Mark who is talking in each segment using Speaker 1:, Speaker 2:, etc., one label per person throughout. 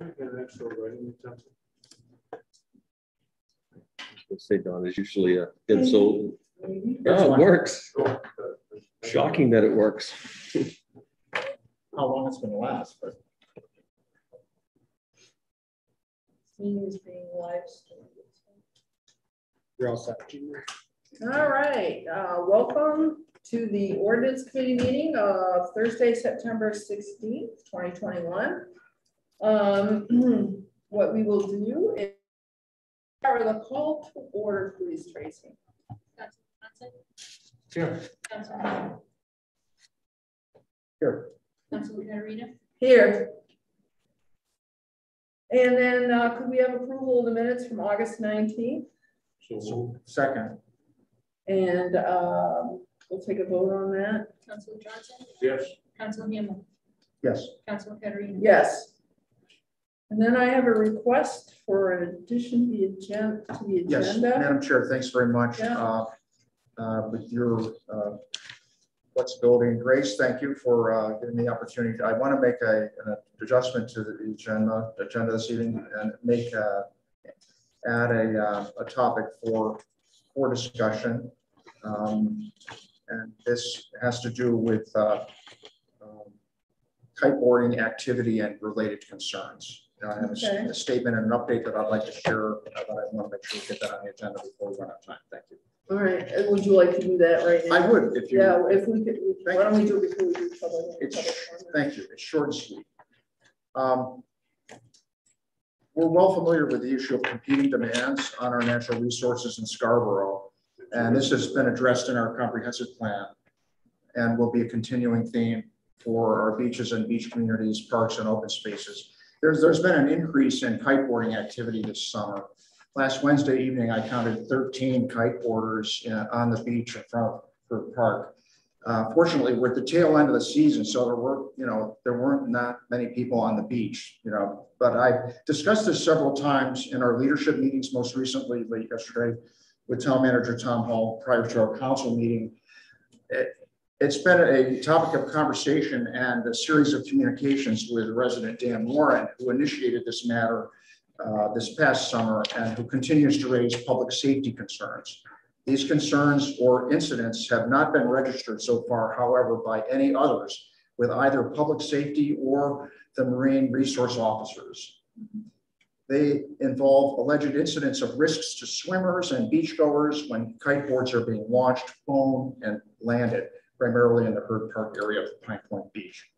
Speaker 1: an extra writing utensil.
Speaker 2: Say Don is usually a insult.
Speaker 3: Maybe.
Speaker 2: Oh, it works. Shocking that it works.
Speaker 4: How long it's gonna last, but
Speaker 3: Meeting is being live streamed.
Speaker 4: you're all set.
Speaker 3: All right, uh, welcome to the ordinance committee meeting of Thursday, September sixteenth, twenty twenty-one. Um, what we will do is start the call to order, please, Tracy.
Speaker 5: Council Johnson,
Speaker 1: Here.
Speaker 5: Council,
Speaker 4: Here,
Speaker 5: Council Caterina,
Speaker 3: Here. And then, uh, could we have approval of the minutes from August nineteenth?
Speaker 1: So
Speaker 4: second,
Speaker 3: And, um, we'll take a vote on that.
Speaker 5: Council Johnson,
Speaker 1: Yes.
Speaker 5: Council Hamill,
Speaker 4: yes,
Speaker 5: Council Caterina.
Speaker 3: Yes. And then I have a request for an addition to the agenda, to the
Speaker 4: yes,
Speaker 3: agenda.
Speaker 4: Madam Chair, thanks very much.
Speaker 3: Yeah.
Speaker 4: Uh, uh, With your uh, flexibility and grace, thank you for uh, giving me the opportunity. I want to make a, an adjustment to the agenda, agenda this evening and make, uh, add a, uh, a topic for, for discussion. Um, And this has to do with uh, um, kiteboarding activity and related concerns. Know, I have
Speaker 3: Okay.
Speaker 4: a statement and an update that I'd like to share, uh, but I want to make sure we get that on the agenda before we run out of time. Thank you.
Speaker 3: All right, and would you like to do that right now?
Speaker 4: I would, if you.
Speaker 3: Yeah, if we could, why don't we do it before we do public?
Speaker 4: It's,
Speaker 3: public
Speaker 4: thank you, it's short and sweet. Um, We're well familiar with the issue of competing demands on our natural resources in Scarborough. And this has been addressed in our comprehensive plan and will be a continuing theme for our beaches and beach communities, parks and open spaces. There's, there's been an increase in kiteboarding activity this summer. Last Wednesday evening, I counted 13 kiteboarders uh, on the beach in front of the park. Uh, fortunately, we're at the tail end of the season, so there were, you know, there weren't not many people on the beach, you know. But I discussed this several times in our leadership meetings, most recently late yesterday with Town Manager Tom Hall prior to our council meeting. It's been a topic of conversation and a series of communications with resident Dan Warren, who initiated this matter uh, this past summer and who continues to raise public safety concerns. These concerns or incidents have not been registered so far, however, by any others with either public safety or the marine resource officers. They involve alleged incidents of risks to swimmers and beachgoers when kiteboards are being launched, flown, and landed, primarily in the Hurd Park area of Pine Point Beach.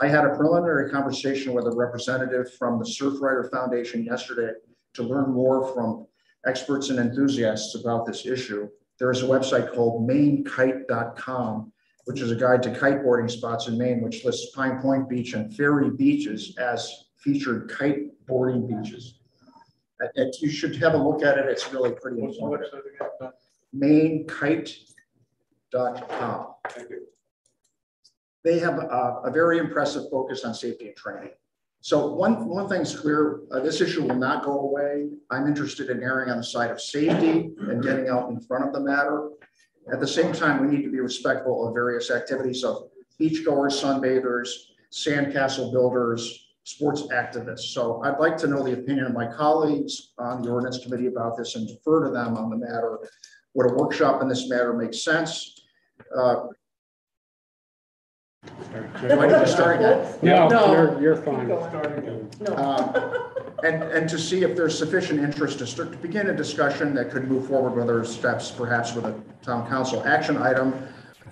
Speaker 4: I had a preliminary conversation with a representative from the Surfrider Foundation yesterday to learn more from experts and enthusiasts about this issue. There is a website called mainkite.com, which is a guide to kiteboarding spots in Maine, which lists Pine Point Beach and Ferry beaches as featured kiteboarding beaches. It- you should have a look at it. It's really pretty
Speaker 1: What's
Speaker 4: informative.
Speaker 1: website Thank you.
Speaker 4: They have a, a very impressive focus on safety and training. So one, one thing's clear, uh, this issue will not go away. I'm interested in erring on the side of safety and getting out in front of the matter. At the same time, we need to be respectful of various activities of beachgoers, sunbathers, sandcastle builders, sports activists. So I'd like to know the opinion of my colleagues on the ordinance committee about this and defer to them on the matter. Would a workshop in this matter make sense? Uh, Do I need to start again?
Speaker 6: No,
Speaker 3: No.
Speaker 6: you're, you're
Speaker 3: Keep
Speaker 6: fine.
Speaker 3: going. No,
Speaker 4: Um, And, and to see if there's sufficient interest to start to begin a discussion that could move forward with other steps, perhaps with a town council action item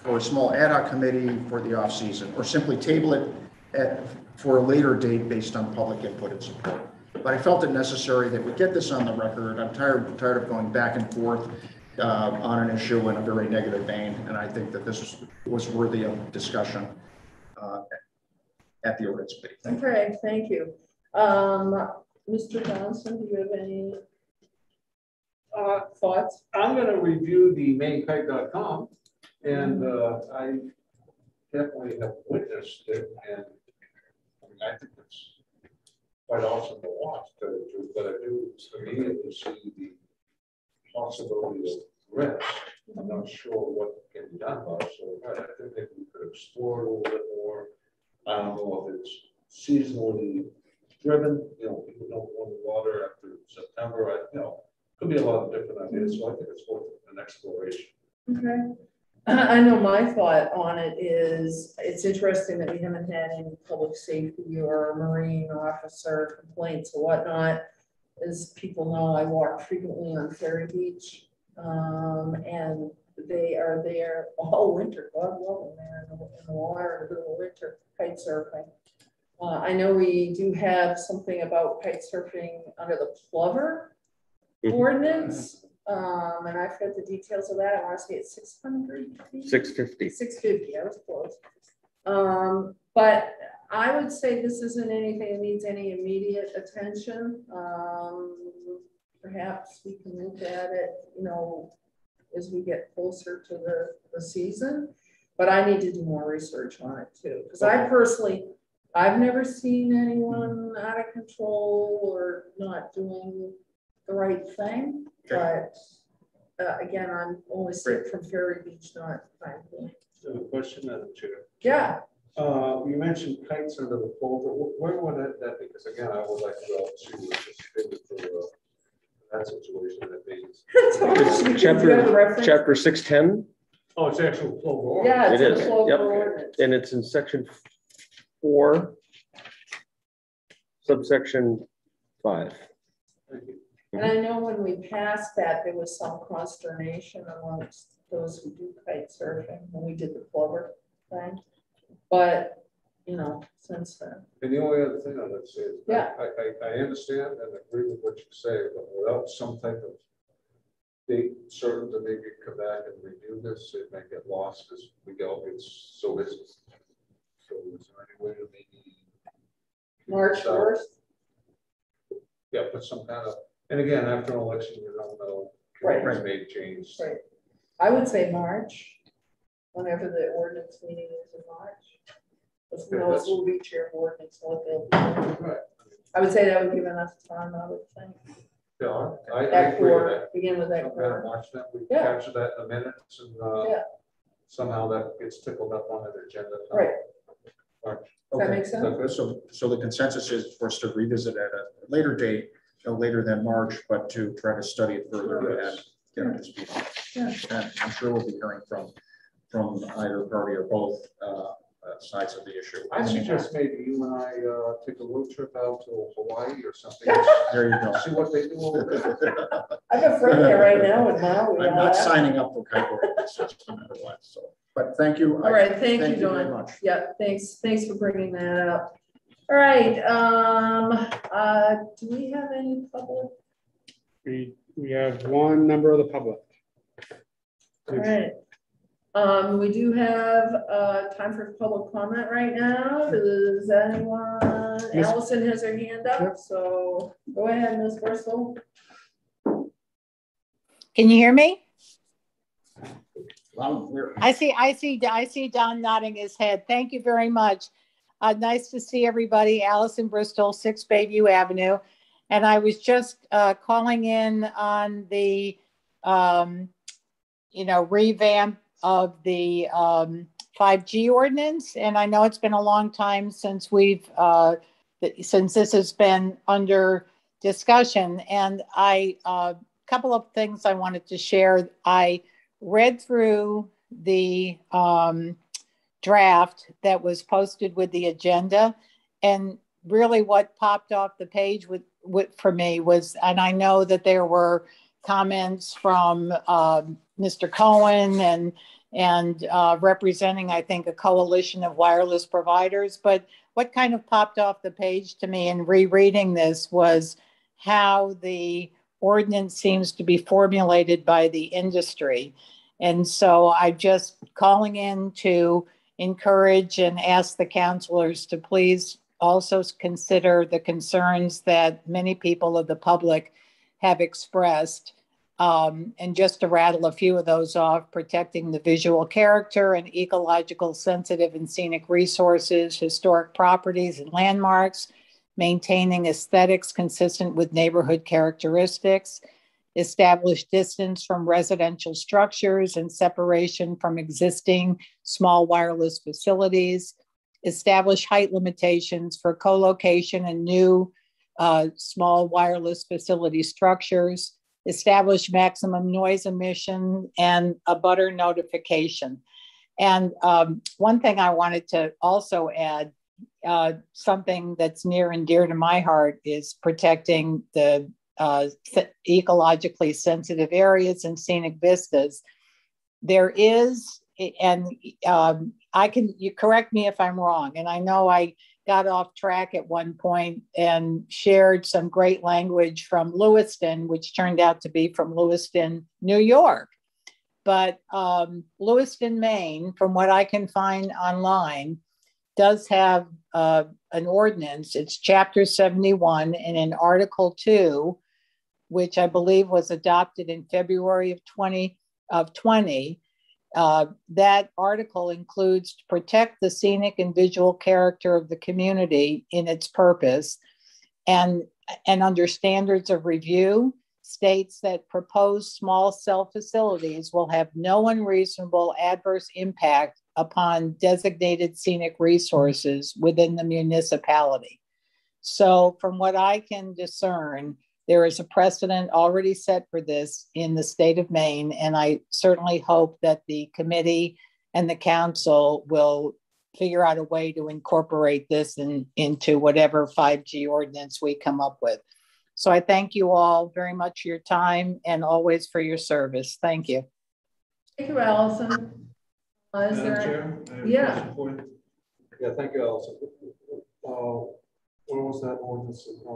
Speaker 4: for a small ad hoc committee for the off season, or simply table it at, for a later date based on public input and support. But I felt it necessary that we get this on the record. I'm tired, tired of going back and forth uh, on an issue in a very negative vein, and I think that this was, was worthy of discussion uh, at the ordinance committee. Thank you.
Speaker 3: okay, thank you. Um, Mr. Johnson, do you have any
Speaker 1: Uh,
Speaker 3: thoughts?
Speaker 1: I'm gonna review the mainkite.com and, uh, I definitely have witnessed it and I mean, I think it's quite awesome to watch, to, to, but I do immediately see the possibility of risk. I'm not sure what can be done about it, so I think that we could explore it a little bit more. I don't know if it's seasonally driven, you know, people don't want the water after September, I, you know, could be a lot of different ideas, so I think it's worth an exploration.
Speaker 3: Okay. I know my thought on it is, it's interesting that we haven't had any public safety or marine officer complaints or whatnot. As people know, I walk frequently on Ferry Beach, um, and they are there all winter, God love them, they're in the, in the water in the winter, kite surfing. Uh, I know we do have something about kite surfing under the Plover
Speaker 2: Mhm.
Speaker 3: ordinance, um, and I've got the details of that, I wanna say it's six hundred feet.
Speaker 2: Six fifty.
Speaker 3: Six fifty, I was close. Um, but I would say this isn't anything that needs any immediate attention. Um, perhaps we can look at it, you know, as we get closer to the, the season. But I need to do more research on it too, because I personally, I've never seen anyone out of control or not doing the right thing. But, uh, again, I'm only sick from Ferry Beach, not Pine Point.
Speaker 1: I have a question, Madam Chair.
Speaker 3: Yeah,
Speaker 1: Uh, you mentioned kites under the plover, Wh- where would that, that, be? because again, I would like to go out and see what this fitted for, uh, that situation that means.
Speaker 2: It's chapter, chapter
Speaker 1: Oh, it's actual plover. order.
Speaker 3: Yeah, it's
Speaker 2: It
Speaker 3: a
Speaker 2: is,
Speaker 3: Plover
Speaker 2: yep.
Speaker 3: ordinance.
Speaker 2: and it's in section four. Subsection five.
Speaker 1: Thank you.
Speaker 3: And I know when we passed that, there was some consternation amongst those who do kite surfing when we did the Plover thing. But, you know, since then,
Speaker 1: And the only other thing I would say is, I,
Speaker 3: Yeah.
Speaker 1: I, I understand and agree with what you say, but without some type of date certain to maybe come back and review this, it may get lost as we go, it's so busy. So is there any way to maybe?
Speaker 3: March first,
Speaker 1: Yeah, put some kind of, and again, after an election, you don't know.
Speaker 3: Right.
Speaker 1: May change.
Speaker 3: right. I would say March, whenever the ordinance meeting is in March. Let's know,
Speaker 1: that's-
Speaker 3: we'll reach your ordinance, what they'll.
Speaker 1: Right.
Speaker 3: I would say that would give enough time, I would think.
Speaker 1: Yeah, I, I
Speaker 3: That
Speaker 1: agree with that.
Speaker 3: begin with that
Speaker 1: Some kind of watch that, we
Speaker 3: Yeah.
Speaker 1: capture that in the minutes and, uh,
Speaker 3: Yeah.
Speaker 1: somehow that gets tickled up on the agenda.
Speaker 3: Right.
Speaker 1: March.
Speaker 3: Does that
Speaker 4: Okay.
Speaker 3: make sense?
Speaker 4: So, so the consensus is for us to revisit at a later date, no later than March, but to try to study it further and get up to speed.
Speaker 3: Yeah.
Speaker 4: And I'm sure we'll be hearing from, from either party or both uh, uh, sides of the issue.
Speaker 1: I suggest maybe you and I, uh, take a road trip out to Hawaii or something.
Speaker 4: There you go.
Speaker 1: See what they do over there.
Speaker 3: I have a friend there right now in Maui.
Speaker 4: I'm not signing up for kiteboarding, just no matter what, so, but thank you.
Speaker 3: All right, thank you,
Speaker 4: very
Speaker 3: Dawn.
Speaker 4: much.
Speaker 3: Yeah, thanks, thanks for bringing that up. All right, um, uh, do we have any public?
Speaker 6: We, we have one member of the public.
Speaker 3: All right. Um, we do have, uh, time for public comment right now. Does anyone,
Speaker 6: Miss-
Speaker 3: Allison has her hand up, so go ahead, Ms. Bristol.
Speaker 7: Can you hear me?
Speaker 4: Loud and clear.
Speaker 7: I see, I see, I see Don nodding his head. Thank you very much. Uh, nice to see everybody. Allison Bristol, Six Bayview Avenue. And I was just, uh, calling in on the, um, you know, revamp of the, um, 5G ordinance. And I know it's been a long time since we've, uh, since this has been under discussion. And I, a couple of things I wanted to share. I read through the um, draft that was posted with the agenda, and really what popped off the page with, with for me was, and I know that there were comments from um, Mr. Cohen and and uh, representing, I think, a coalition of wireless providers. But what kind of popped off the page to me in rereading this was how the ordinance seems to be formulated by the industry. And so I'm just calling in to encourage and ask the counselors to please also consider the concerns that many people of the public have expressed. Um, and just to rattle a few of those off, protecting the visual character and ecological sensitive and scenic resources, historic properties and landmarks, maintaining aesthetics consistent with neighborhood characteristics, establish distance from residential structures and separation from existing small wireless facilities, establish height limitations for co-location and new uh, small wireless facility structures, establish maximum noise emission and abutter notification. And um, one thing I wanted to also add, uh, something that's near and dear to my heart is protecting the uh, ecologically sensitive areas and scenic vistas. There is, and um, I can, you correct me if I'm wrong, and I know I got off track at one point and shared some great language from Lewiston, which turned out to be from Lewiston, New York. But um, Lewiston, Maine, from what I can find online, does have uh, an ordinance. It's chapter 71 and in article 2, which I believe was adopted in February of 20 of 20. Uh, that article includes to protect the scenic and visual character of the community in its purpose and, and under standards of review states that proposed small cell facilities will have no unreasonable adverse impact upon designated scenic resources within the municipality. So from what I can discern, there is a precedent already set for this in the state of Maine, and I certainly hope that the committee and the council will figure out a way to incorporate this in, into whatever 5G ordinance we come up with. So I thank you all very much for your time and always for your service. Thank you.
Speaker 3: Thank you, Allison. Uh, is
Speaker 1: Madam
Speaker 3: there,
Speaker 1: Chair, I have a
Speaker 3: yeah.
Speaker 1: question for you. Yeah, thank you, Allison. Uh, Where was that ordinance in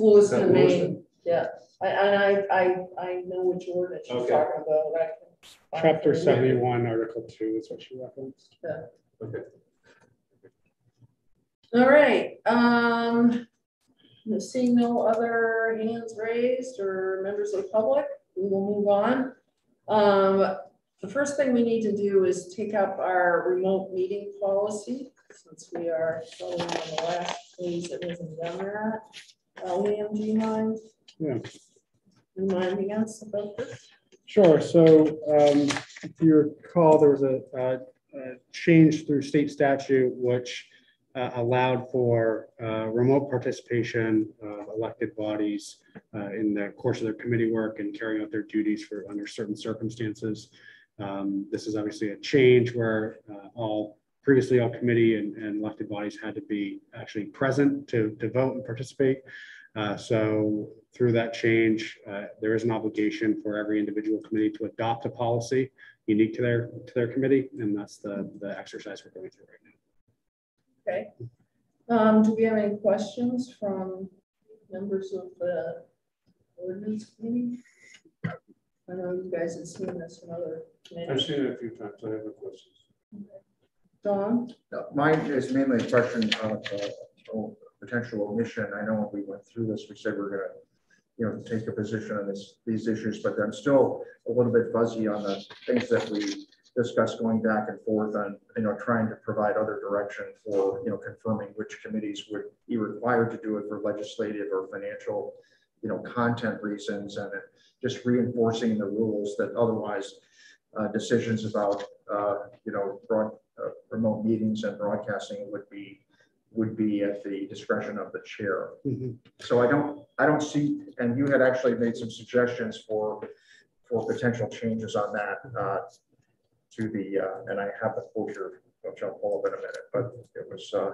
Speaker 1: Allison?
Speaker 3: it's Lewiston,
Speaker 1: Is that
Speaker 3: Yeah, I, and I, I, I know which ordinance you're
Speaker 1: Okay.
Speaker 3: talking about. I can find
Speaker 6: Chapter
Speaker 3: it.
Speaker 6: seventy-one, article two is what she referenced.
Speaker 1: Okay.
Speaker 3: All right, um, seeing no other hands raised or members of the public, we will move on. Um, the first thing we need to do is take up our remote meeting policy, since we are probably on the last page that hasn't done that. Liam, do you mind
Speaker 6: Yeah.
Speaker 3: reminding us about this?
Speaker 6: Sure. So um, if you recall, there was a, a, a change through state statute which uh, allowed for uh, remote participation of elected bodies uh, in the course of their committee work and carrying out their duties for under certain circumstances. Um, this is obviously a change where uh, all previously all committee and, and elected bodies had to be actually present to, to vote and participate. Uh, so through that change, uh, there is an obligation for every individual committee to adopt a policy unique to their to their committee, and that's the the exercise we're going through right now.
Speaker 3: Okay. Um, do we have any questions from members of the ordinance committee? I know you guys have seen this in other
Speaker 1: I've
Speaker 3: committees.
Speaker 1: seen it a few times. I have no questions.
Speaker 3: Don?
Speaker 4: No, Mine is mainly a question of uh, oh, potential omission. I know when we went through this, we said we're gonna, you know, take a position on this, these issues, but I'm still a little bit fuzzy on the things that we discussed going back and forth on, you know, trying to provide other direction for, you know, confirming which committees would be required to do it for legislative or financial, you know, content reasons and just reinforcing the rules that otherwise uh, decisions about, uh, you know, broad, uh, remote meetings and broadcasting would be would be at the discretion of the chair. So I don't, I don't see, and you had actually made some suggestions for, for potential changes on that uh, to the, uh, and I have the quote here, which I'll pull up in a minute, but it was, uh,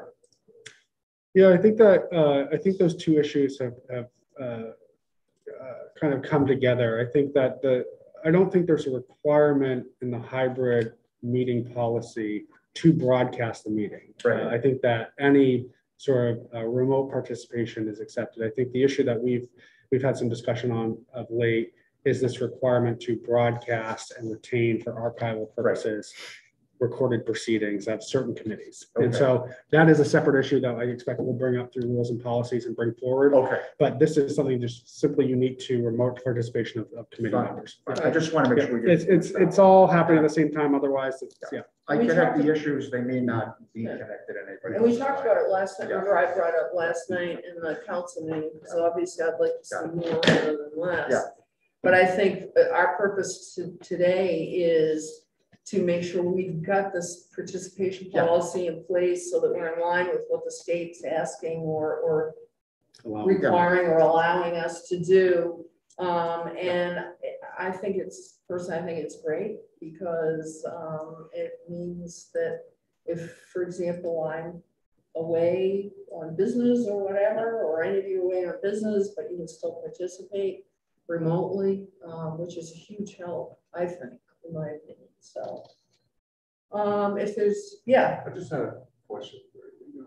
Speaker 6: Yeah, I think that uh, I think those two issues have, have uh, uh, kind of come together. I think that the I don't think there's a requirement in the hybrid meeting policy to broadcast the meeting.
Speaker 4: Right.
Speaker 6: Uh, I think that any sort of uh, remote participation is accepted. I think the issue that we've we've had some discussion on of late is this requirement to broadcast and retain for archival purposes recorded proceedings of certain committees. And
Speaker 4: Okay.
Speaker 6: so that is a separate issue that I expect we'll bring up through rules and policies and bring forward.
Speaker 4: okay.
Speaker 6: But this is something just simply unique to remote participation of, of committee
Speaker 4: Fine.
Speaker 6: members.
Speaker 4: I just want to make
Speaker 6: Yeah,
Speaker 4: sure. we get-
Speaker 6: It's, it's, it's all happening at the same time. Otherwise, it's, yeah.
Speaker 4: I
Speaker 3: We
Speaker 4: connect
Speaker 3: talked-
Speaker 4: the issues, they may not be
Speaker 3: Yeah.
Speaker 4: connected in anybody.
Speaker 3: And we talked about it last night, remember I brought up last night in the council meeting, because obviously I'd like to see more rather than less.
Speaker 4: Yeah.
Speaker 3: But I think that our purpose to, today is to make sure we've got this participation policy in place so that we're in line with what the state's asking or, or requiring or allowing us to do. Um, and I think it's, personally, I think it's great because, um, it means that if, for example, I'm away on business or whatever, or any of you away on business, but you can still participate remotely, um, which is a huge help, I think, in my opinion, so. Um, if there's, yeah,
Speaker 1: I just had a question. for you.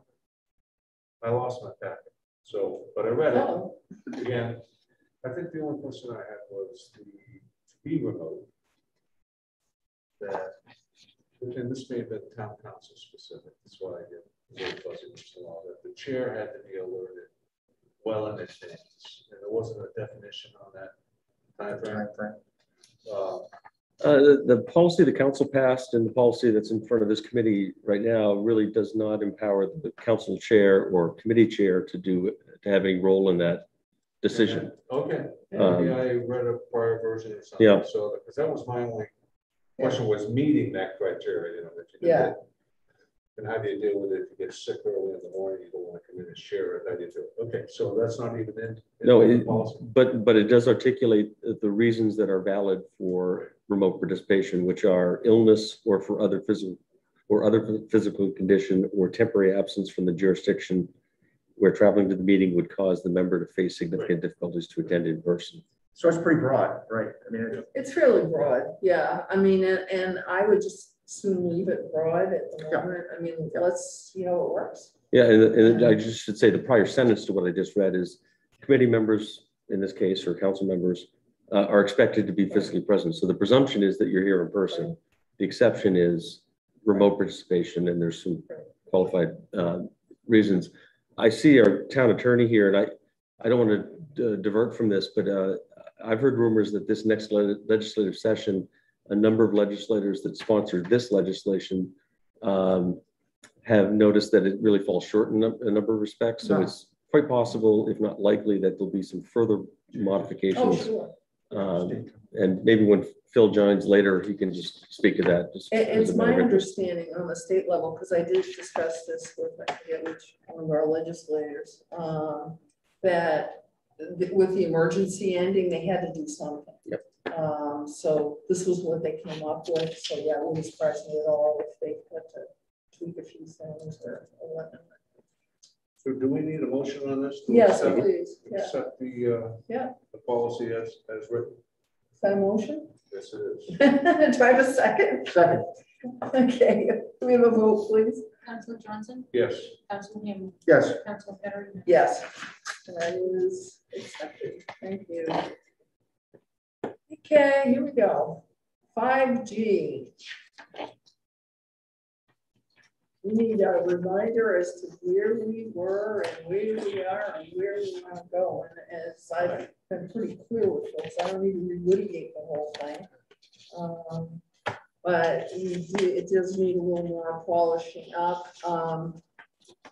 Speaker 1: I lost my packet, so, but I read it
Speaker 3: oh,
Speaker 1: again. I think the only question I had was the to be remote. That, and this may have been town council specific, that's why I get really fuzzy with the law, that the chair had to be alerted well in advance, and there wasn't a definition on that timeframe.
Speaker 4: Timeframe.
Speaker 1: Uh,
Speaker 2: Uh, the, the policy the council passed and the policy that's in front of this committee right now really does not empower the council chair or committee chair to do, to have any role in that decision.
Speaker 1: Okay,
Speaker 2: Um,
Speaker 1: I read a prior version or something.
Speaker 2: Yeah.
Speaker 1: So, because that was my only question was meeting that criteria, you know, that you.
Speaker 3: Yeah.
Speaker 1: did. And how do you deal with it if you get sick early in the morning, you don't want to come in and share it, how do you do it? Okay, so that's not even in. in
Speaker 2: No,
Speaker 1: the
Speaker 2: it-
Speaker 1: policy.
Speaker 2: But, but it does articulate the reasons that are valid for remote participation, which are illness or for other physical, or other physical condition or temporary absence from the jurisdiction where traveling to the meeting would cause the member to face significant difficulties to attend in person.
Speaker 4: So it's pretty broad, right? I mean, it-
Speaker 3: It's really broad, yeah, I mean, and, and I would just soon leave it broad at the
Speaker 4: Yeah.
Speaker 3: moment, I mean,
Speaker 4: Yeah.
Speaker 3: let's see how it works.
Speaker 2: Yeah, and, and I just should say the prior sentence to what I just read is committee members, in this case, or council members, uh, are expected to be physically present. So the presumption is that you're here in person. The exception is remote participation, and there's some qualified, uh, reasons. I see our town attorney here, and I, I don't want to divert from this, but, uh, I've heard rumors that this next le- legislative session, a number of legislators that sponsored this legislation, um, have noticed that it really falls short in a, number of respects. So
Speaker 4: No.
Speaker 2: it's quite possible, if not likely, that there'll be some further
Speaker 3: Oh,
Speaker 2: modifications.
Speaker 3: sure,
Speaker 2: Um, and maybe when Phil joins later, he can just speak to that. just
Speaker 3: and it's my understanding on the state level, because I did discuss this with, I forget which, one of our legislators, um, that th- with the emergency ending, they had to do something.
Speaker 2: Yep.
Speaker 3: Um, so this was what they came up with, so yeah, it wouldn't surprise me at all if they had to tweak a few things or or whatnot.
Speaker 1: So do we need a motion on this? to
Speaker 3: Yes,
Speaker 1: accept-
Speaker 3: please, yeah,
Speaker 1: Accept the, uh,
Speaker 3: Yeah.
Speaker 1: the policy as, as written?
Speaker 3: Is that a motion?
Speaker 1: Yes, it is.
Speaker 3: Do I have a second?
Speaker 4: Second,
Speaker 3: Okay, do we have a vote, please?
Speaker 5: Council Johnson,
Speaker 1: Yes.
Speaker 5: Council Hamill,
Speaker 4: yes,
Speaker 5: Council Caterina.
Speaker 3: Yes. That is accepted, thank you. Okay, here we go. Five G. We need a reminder as to where we were and where we are and where we want to go. And as I've been pretty clear with folks, I don't need to relitigate the whole thing. Um, But it does need a little more polishing up. Um,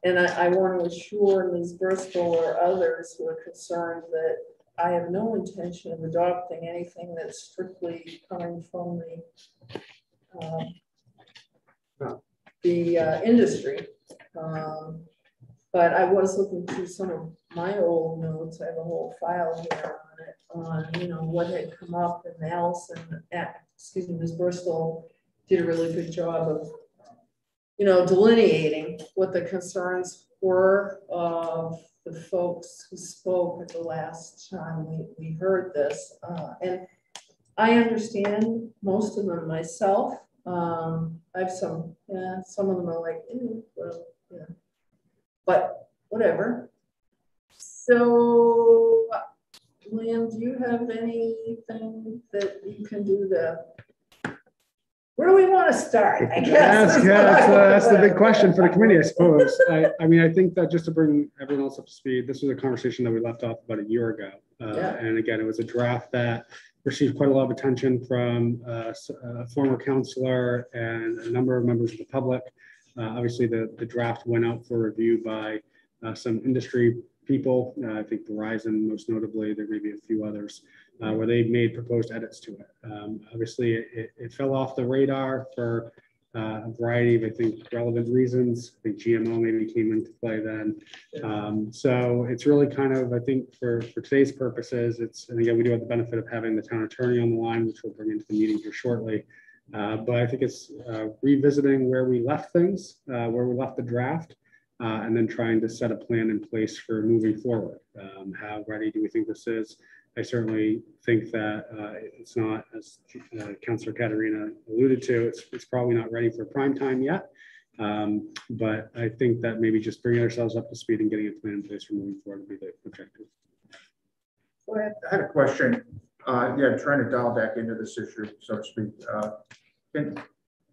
Speaker 3: and I, I want to assure Ms. Bristol or others who are concerned that I have no intention of adopting anything that's strictly coming from the um,
Speaker 1: No.
Speaker 3: The uh, industry. Um, But I was looking through some of my old notes. I have a whole file here on it, on, you know, what had come up and Allison, uh, excuse me, Ms. Bristol did a really good job of you know, delineating what the concerns were of the folks who spoke at the last time we, we heard this. Uh, and I understand most of them myself. Um, I have some, yeah, some of them are like, "Ew, well, yeah. But whatever. So, Lynn, do you have anything that you can do to where do we want to start? I guess.
Speaker 6: Yes, yeah, that's, uh, that's the big question for the committee, I suppose. I, I mean, I think that just to bring everyone else up to speed, this was a conversation that we left off about a year ago. Uh,
Speaker 3: Yeah.
Speaker 6: And again, it was a draft that received quite a lot of attention from uh, s- a former counselor and a number of members of the public. Uh, Obviously, the, the draft went out for review by uh, some industry people. Uh, I think Verizon, most notably, there may be a few others, uh, where they made proposed edits to it. Um, obviously, it, it fell off the radar for uh, a variety of, I think, relevant reasons. I think GMO maybe came into play then. Um, so it's really kind of, I think, for, for today's purposes, it's, and again, we do have the benefit of having the town attorney on the line, which we'll bring into the meeting here shortly. Uh, but I think it's uh, revisiting where we left things, uh, where we left the draft, uh, and then trying to set a plan in place for moving forward. Um, how ready do we think this is? I certainly think that uh, it's not, as uh, Councilor Caterina alluded to, it's, it's probably not ready for prime time yet. Um, but I think that maybe just bringing ourselves up to speed and getting a plan in place for moving forward would be the objective.
Speaker 4: Ahead. I had a question. Uh, yeah, trying to dial back into this issue, so to speak. Uh, can-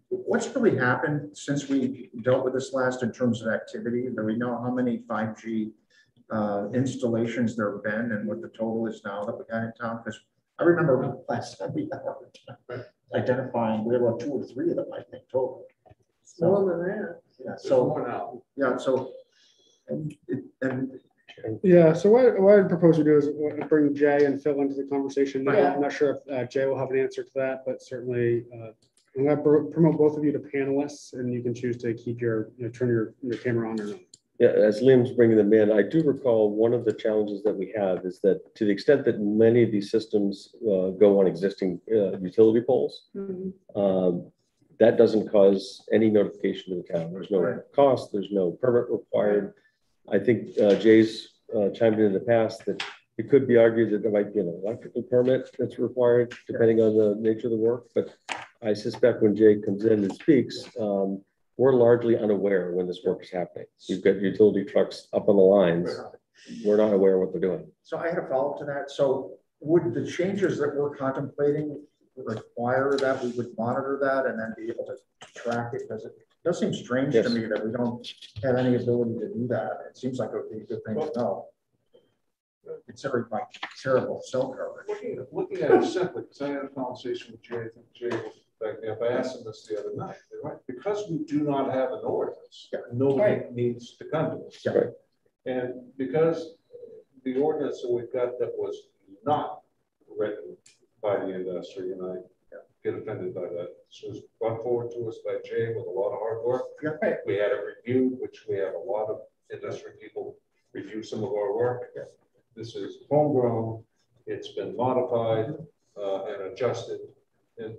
Speaker 4: What's really happened since we dealt with this last in terms of activity? Do we know how many five G uh, installations there have been and what the total is now that we got in town? Because I remember last time we had identifying, we had about two or three of them, I think, total. So,
Speaker 3: More than that.
Speaker 4: yeah, so, yeah, so, and, it- and
Speaker 6: Yeah, so what, what I'd propose we do is bring Jay and Phil into the conversation. now.
Speaker 3: Yeah.
Speaker 6: I'm not sure if uh, Jay will have an answer to that, but certainly uh, I'm going to promote both of you to panelists and you can choose to keep your, you know, turn your, your camera on or not.
Speaker 2: Yeah, as Liam's bringing them in, I do recall one of the challenges that we have is that to the extent that many of these systems uh, go on existing uh, utility poles, um, that doesn't cause any notification to the town. There's no
Speaker 4: Right.
Speaker 2: cost, there's no permit required. I think uh, Jay's uh, chimed in in the past that it could be argued that there might be an electrical permit that's required depending on the nature of the work. But I suspect when Jay comes in and speaks, um, we're largely unaware when this work is happening. You've got utility trucks up on the lines. We're not aware of what they're doing.
Speaker 4: So I had a follow-up to that. So would the changes that we're contemplating require that we would monitor that and then be able to track it? Because it does seem strange to me that we don't have any ability to do that. It seems like it would be a good thing to know. Considering my terrible cell coverage.
Speaker 1: Looking, at- looking at it simply, because I had a conversation with Jay, I think Jay back there, I asked him this the other night, right? Because we do not have an ordinance,
Speaker 4: Yeah.
Speaker 1: nobody needs to come to us.
Speaker 4: Yeah.
Speaker 2: Right.
Speaker 1: And because the ordinance that we've got that was not written by the industry, and I get offended by that, this was brought forward to us by Jay with a lot of hard work.
Speaker 4: Yeah.
Speaker 3: Right.
Speaker 1: We had it reviewed, which we have a lot of industry people review some of our work.
Speaker 4: Yeah.
Speaker 1: This is homegrown, it's been modified uh, and adjusted. And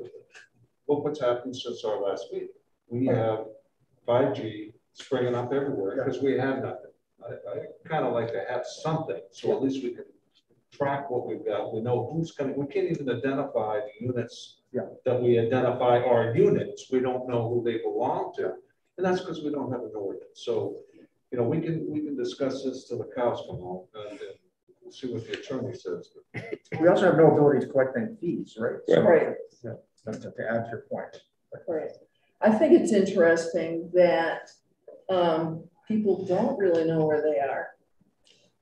Speaker 1: look what's happened since our last meeting. We have five G springing up everywhere because we have nothing. I, I kind of like to have something, so at least we can track what we've got. We know who's coming. We can't even identify the units
Speaker 4: Yeah.
Speaker 1: that we identify are units. We don't know who they belong to. And that's because we don't have an ordinance. So, you know, we can, we can discuss this till the cows come home and and we'll see what the attorney says.
Speaker 4: We also have no ability to collect any fees, right? So,
Speaker 3: Right.
Speaker 4: To to add to your point.
Speaker 3: Right. I think it's interesting that um, people don't really know where they are.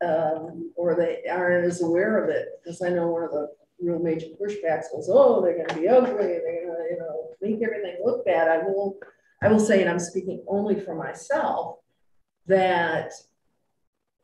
Speaker 3: Um, or they aren't as aware of it, because I know one of the real major pushbacks was, oh, they're gonna be ugly, they're gonna, you know, make everything look bad. I will, I will say, and I'm speaking only for myself, that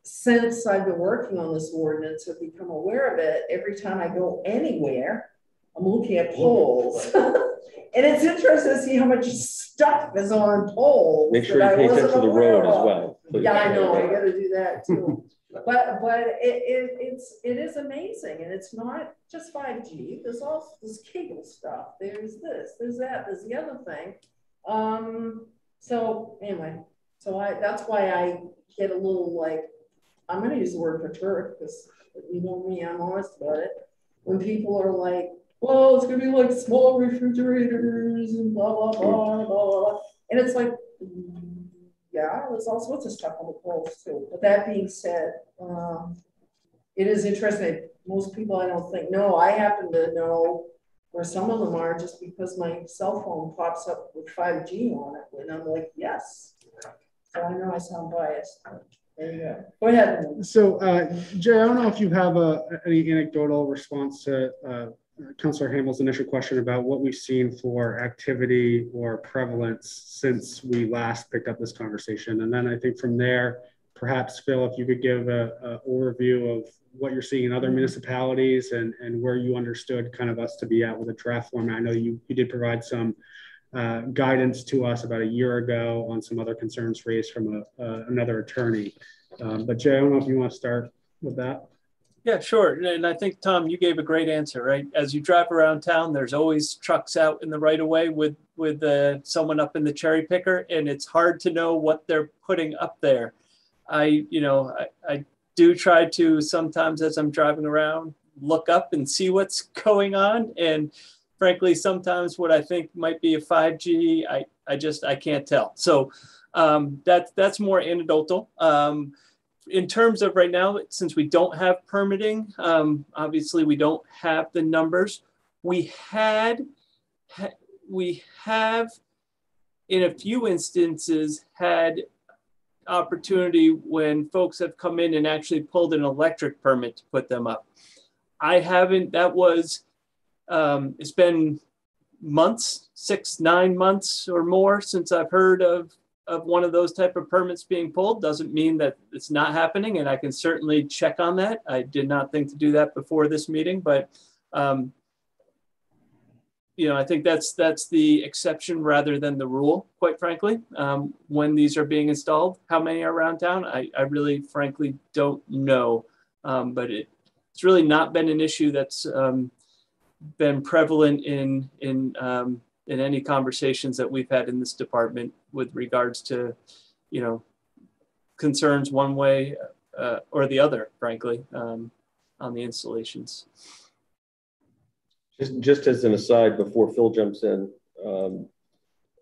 Speaker 3: since I've been working on this ordinance, have become aware of it, every time I go anywhere, I'm looking at poles. And it's interesting to see how much stuff is on poles.
Speaker 2: Make sure you pay attention to the road as well. please.
Speaker 3: Yeah, I know, I gotta do that too. But, but it, it, it's, it is amazing, and it's not just five G, there's all there's cable stuff, there's this, there's that, there's the other thing. Um, so, anyway, so I, that's why I get a little like, I'm gonna use the word perturbed, because you know me, I'm honest about it. When people are like, well, it's gonna be like small refrigerators and blah, blah, blah, blah, blah. And it's like, yeah, there's all sorts of stuff on the poles too. But that being said, um, it is interesting. Most people I don't think know. I happen to know where some of them are just because my cell phone pops up with 5G on it. And I'm like, yes. So I know I sound biased. There you go. Go ahead.
Speaker 6: So, uh, Jay, I don't know if you have a, any anecdotal response to uh, Councilor Hamill's initial question about what we've seen for activity or prevalence since we last picked up this conversation. And then I think from there, perhaps Phil, if you could give a, a overview of what you're seeing in other municipalities and, and where you understood kind of us to be at with a draft format. I know you, you did provide some uh, guidance to us about a year ago on some other concerns raised from a, uh, another attorney. Um, but Jay, I don't know if you want to start with that.
Speaker 8: Yeah, sure. And I think, Tom, you gave a great answer, right? As you drive around town, there's always trucks out in the right of way with, with uh, someone up in the cherry picker, and it's hard to know what they're putting up there. I, you know, I, I do try to sometimes as I'm driving around, look up and see what's going on. And frankly, sometimes what I think might be a 5G, I, I just, I can't tell. So um, that, that's more anecdotal. Um, in terms of right now, since we don't have permitting, um, obviously we don't have the numbers. We had, ha, we have, in a few instances, had opportunity when folks have come in and actually pulled an electric permit to put them up. I haven't. That was. Um, it's been months, six, nine months or more since I've heard of of one of those type of permits being pulled doesn't mean that it's not happening and i can certainly check on that. I did not think to do that before this meeting but um, you know i think that's that's the exception rather than the rule quite frankly. Um, when these are being installed how many are around town? I, I really frankly don't know. Um, but it, it's really not been an issue that's um, been prevalent in in um, in any conversations that we've had in this department with regards to, you know, concerns one way uh, or the other, frankly, um, on the installations.
Speaker 2: Just, just as an aside, before Phil jumps in, um,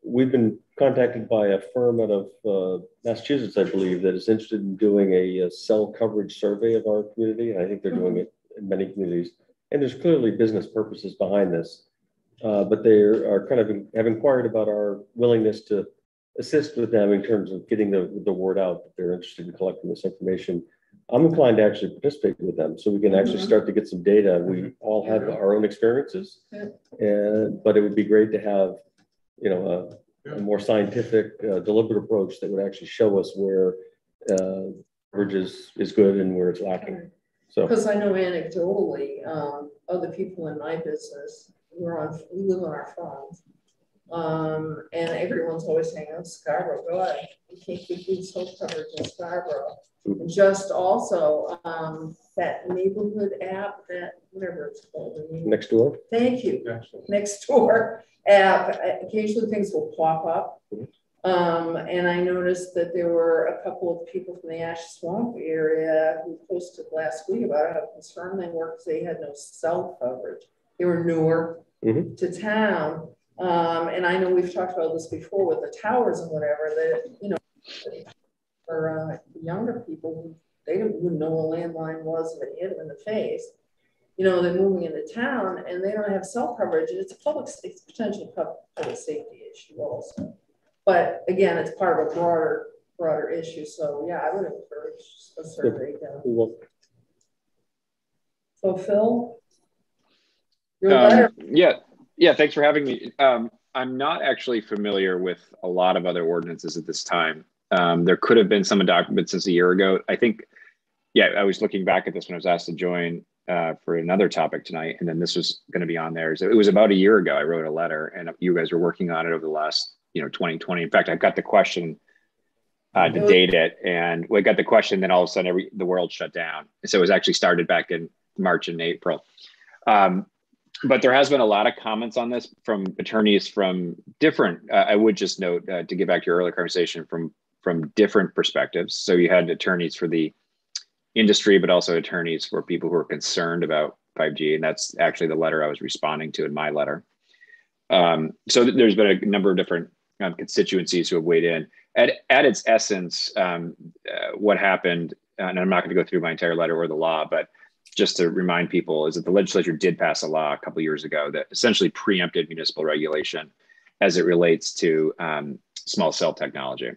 Speaker 2: we've been contacted by a firm out of uh, Massachusetts, I believe, that is interested in doing a, a, cell coverage survey of our community. And I think they're doing it in many communities. And there's clearly business purposes behind this. Uh, but they are kind of have inquired about our willingness to assist with them in terms of getting the, the word out that they're interested in collecting this information. I'm inclined to actually participate with them so we can actually mm-hmm. start to get some data. We all have our own experiences, and but it would be great to have, you know, a, a more scientific, uh, deliberate approach that would actually show us where uh, coverage is, is good and where it's lacking. So,
Speaker 3: because I know anecdotally, um, other people in my business we're on, we live on our phones. Um, and everyone's always saying, oh, Scarborough, God, we can't keep these cell coverage in Scarborough. And just also um, that neighborhood app, that whatever it's called.
Speaker 2: Next door.
Speaker 3: Thank you. Next door app. Occasionally things will pop up. Um, and I noticed that there were a couple of people from the Ash Swamp area who posted last week about how concerned they were because they had no cell coverage. They were newer mm-hmm. to town. Um, and I know we've talked about this before with the towers and whatever, that, you know, for uh, younger people, they wouldn't know what a landline was if it hit them in the face. You know, they're moving into town and they don't have cell coverage. and It's a public, it's potentially public safety issue also. But again, it's part of a broader, broader issue. So yeah, I would encourage a survey done. So Phil,
Speaker 9: um, yeah, yeah. Thanks for having me. Um, I'm not actually familiar with a lot of other ordinances at this time. Um, there could have been some documents since a year ago. I think, yeah, I was looking back at this when I was asked to join uh, for another topic tonight, and then this was going to be on there. So it was about a year ago. I wrote a letter, and you guys were working on it over the last, you know, 2020. In fact, I got the question uh, to date it, and we got the question. Then all of a sudden, every the world shut down. So it was actually started back in March and April. Um, but there has been a lot of comments on this from attorneys from different uh, i would just note uh, to get back to your earlier conversation from from different perspectives. So you had attorneys for the industry but also attorneys for people who are concerned about 5g and that's actually the letter i was responding to in my letter. Um, so th- there's been a number of different um, constituencies who have weighed in. At, at its essence um, uh, what happened and i'm not going to go through my entire letter or the law but just to remind people, is that the legislature did pass a law a couple years ago that essentially preempted municipal regulation as it relates to um, small cell technology.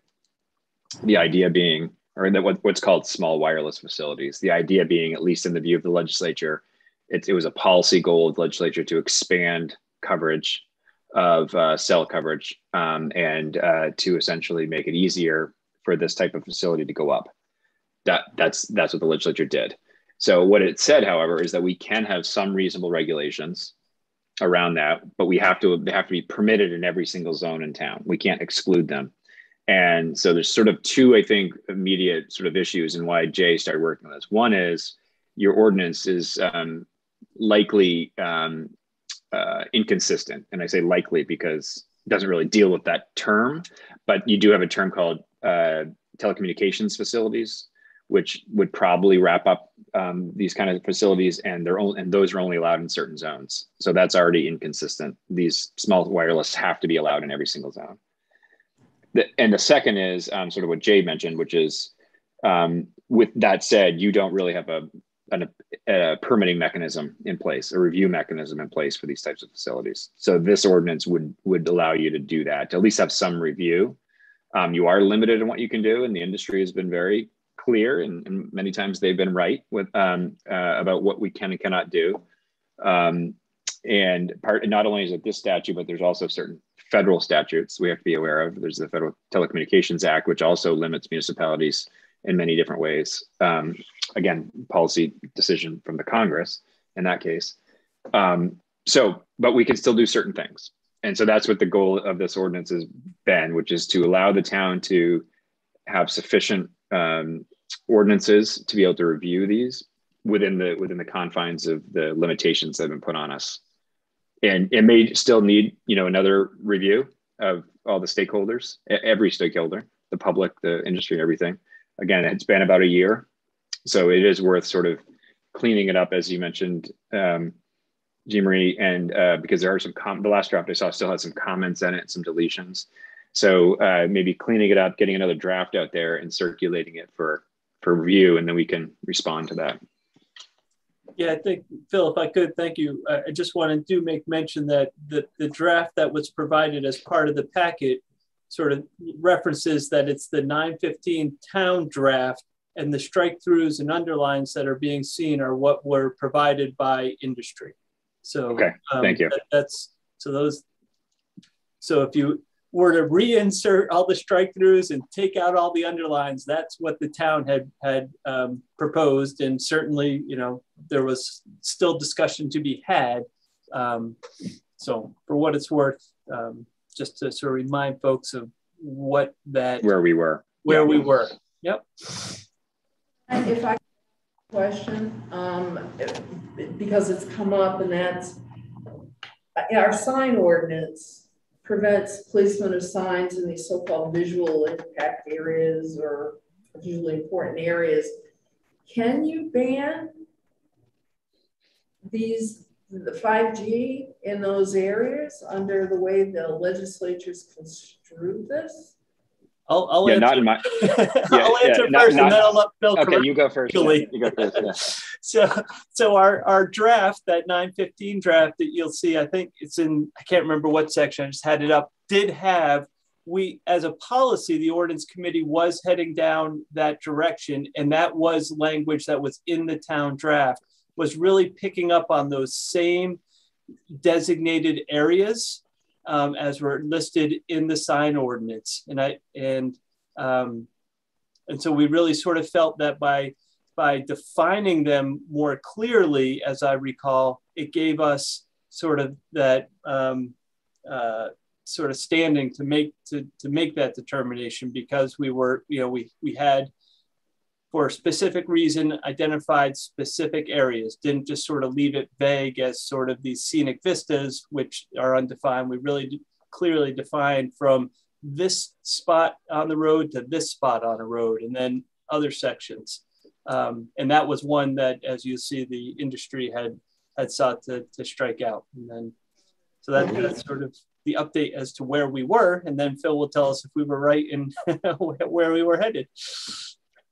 Speaker 9: The idea being, or that what, what's called small wireless facilities. The idea being, at least in the view of the legislature, it, it was a policy goal of the legislature to expand coverage of uh, cell coverage um, and uh, to essentially make it easier for this type of facility to go up. That that's that's what the legislature did. So what it said, however, is that we can have some reasonable regulations around that, but we have to have to be permitted in every single zone in town. We can't exclude them. And so there's sort of two, I think, immediate sort of issues and why Jay started working on this. One is your ordinance is um, likely um, uh, inconsistent, and I say likely because it doesn't really deal with that term, but you do have a term called uh, telecommunications facilities, which would probably wrap up um, these kind of facilities, and they're only and those are only allowed in certain zones. So that's already inconsistent. These small wireless have to be allowed in every single zone. The, and the second is um, sort of what Jay mentioned, which is um, with that said, you don't really have a, an, a permitting mechanism in place, a review mechanism in place for these types of facilities. So this ordinance would would allow you to do that, to at least have some review. Um, you are limited in what you can do, and the industry has been very clear, and, and many times they've been right with um, uh, about what we can and cannot do. Um, and part not only is it this statute, but there's also certain federal statutes we have to be aware of. There's the Federal Telecommunications Act, which also limits municipalities in many different ways. Um, again, policy decision from the Congress in that case. Um, so, but we can still do certain things. And so that's what the goal of this ordinance has been, which is to allow the town to have sufficient um, ordinances to be able to review these within the within the confines of the limitations that have been put on us. And it may still need, you know, another review of all the stakeholders, every stakeholder, the public, the industry, everything. Again, it's been about a year, so it is worth sort of cleaning it up, as you mentioned, um, Jean Marie, and uh, because there are some com- the last draft I saw still had some comments in it, some deletions. So uh, maybe cleaning it up, getting another draft out there, and circulating it for for review, and then we can respond to that.
Speaker 8: Yeah, I think Phil, if I could, thank you. I just wanted to make mention that the, the draft that was provided as part of the packet sort of references that it's the 915 town draft and the strike throughs and underlines that are being seen are what were provided by industry. So
Speaker 9: okay, um, thank you.
Speaker 8: That, that's so those. So if you were to reinsert all the strike throughs and take out all the underlines, that's what the town had had um, proposed, and certainly, you know, there was still discussion to be had. Um, so, for what it's worth, um, just to sort of remind folks of what that
Speaker 9: where we were,
Speaker 8: where yeah. we were. Yep.
Speaker 3: If I question, um, because it's come up, and that's our sign ordinance prevents placement of signs in these so-called visual impact areas or visually important areas. Can you ban these the 5G in those areas under the way the legislatures construe this?
Speaker 8: I'll, I'll
Speaker 9: yeah,
Speaker 8: answer.
Speaker 9: not in my.
Speaker 8: Yeah, I'll answer yeah, first, not, and then I'll let Bill.
Speaker 9: Okay, you go first. Yeah, you go first. Yeah.
Speaker 8: so, so our our draft, that 915 draft that you'll see, I think it's in. I can't remember what section. I just had it up. Did have we as a policy, the ordinance committee was heading down that direction, and that was language that was in the town draft. Was really picking up on those same designated areas um, as were listed in the sign ordinance. And I and um, and so we really sort of felt that by by defining them more clearly, as I recall, it gave us sort of that um, uh, sort of standing to make to, to make that determination because we were you know we we had for a specific reason identified specific areas. Didn't just sort of leave it vague as sort of these scenic vistas which are undefined. We really clearly defined from this spot on the road to this spot on a road and then other sections. Um, and that was one that as you see the industry had had sought to, to strike out. And then so that, that's sort of the update as to where we were and then phil will tell us if we were right and where we were headed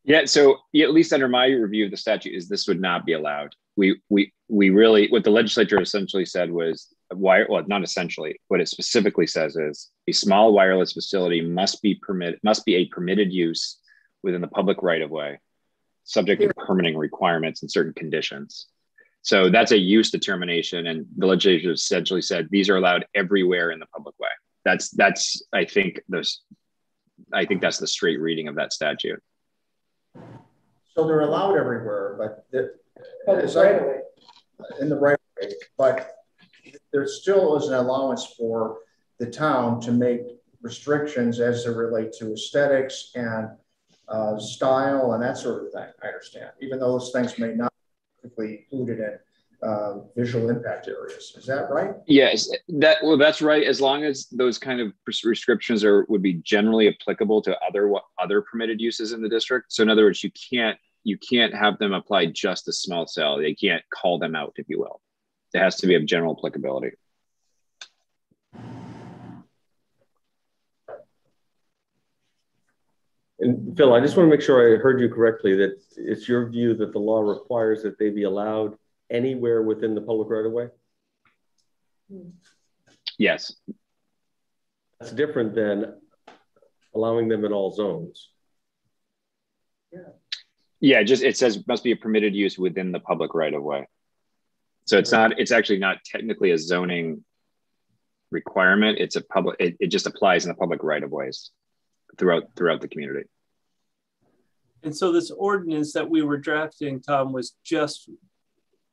Speaker 9: yeah, so at least under my review of the statute is this would not be allowed. We we we really what the legislature essentially said was wire well not essentially what it specifically says is a small wireless facility must be permit must be a permitted use within the public right of way, subject to permitting requirements and certain conditions. So that's a use determination, and the legislature essentially said these are allowed everywhere in the public way. That's that's I think the I think that's the straight reading of that statute.
Speaker 4: So they're allowed everywhere, but the,
Speaker 3: Public
Speaker 4: as
Speaker 3: right away.
Speaker 4: in the right way, but there still is an allowance for the town to make restrictions as they relate to aesthetics and uh, style and that sort of thing, I understand, even though those things may not be included in uh, visual impact areas. Is that right?
Speaker 9: Yes, that well, that's right. As long as those kind of pres- restrictions are would be generally applicable to other what other permitted uses in the district. So in other words, you can't you can't have them apply just to small cell. They can't call them out, if you will. It has to be of general applicability.
Speaker 2: And Phil, I just want to make sure I heard you correctly, that it's your view that the law requires that they be allowed anywhere within the public right of way?
Speaker 9: Yes.
Speaker 2: That's different than allowing them in all zones.
Speaker 9: Yeah, just it says must be a permitted use within the public right of way. So it's not, it's actually not technically a zoning requirement. It's a public, it, it just applies in the public right of ways throughout throughout the community.
Speaker 8: And so this ordinance that we were drafting, Tom, was just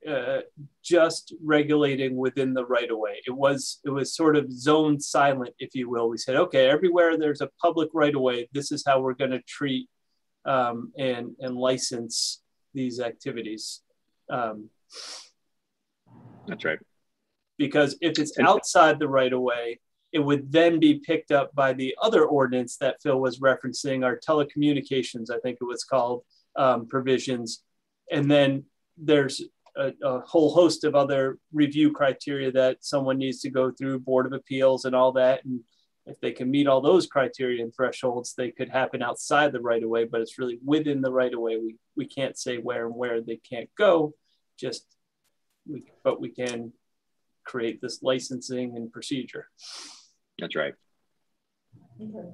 Speaker 8: uh, just regulating within the right of way. It was it was sort of zone silent, if you will. We said, okay, everywhere there's a public right of way, this is how we're going to treat um, and and license these activities. Um,
Speaker 9: That's right.
Speaker 8: because if it's outside the right of way, it would then be picked up by the other ordinance that Phil was referencing, our telecommunications, I think it was called, um, provisions. And then there's a, a whole host of other review criteria that someone needs to go through, Board of Appeals and all that. And if they can meet all those criteria and thresholds, they could happen outside the right of way, but it's really within the right of way. We, we can't say where and where they can't go, just, we, but we can create this licensing and procedure.
Speaker 9: That's right.
Speaker 3: Okay.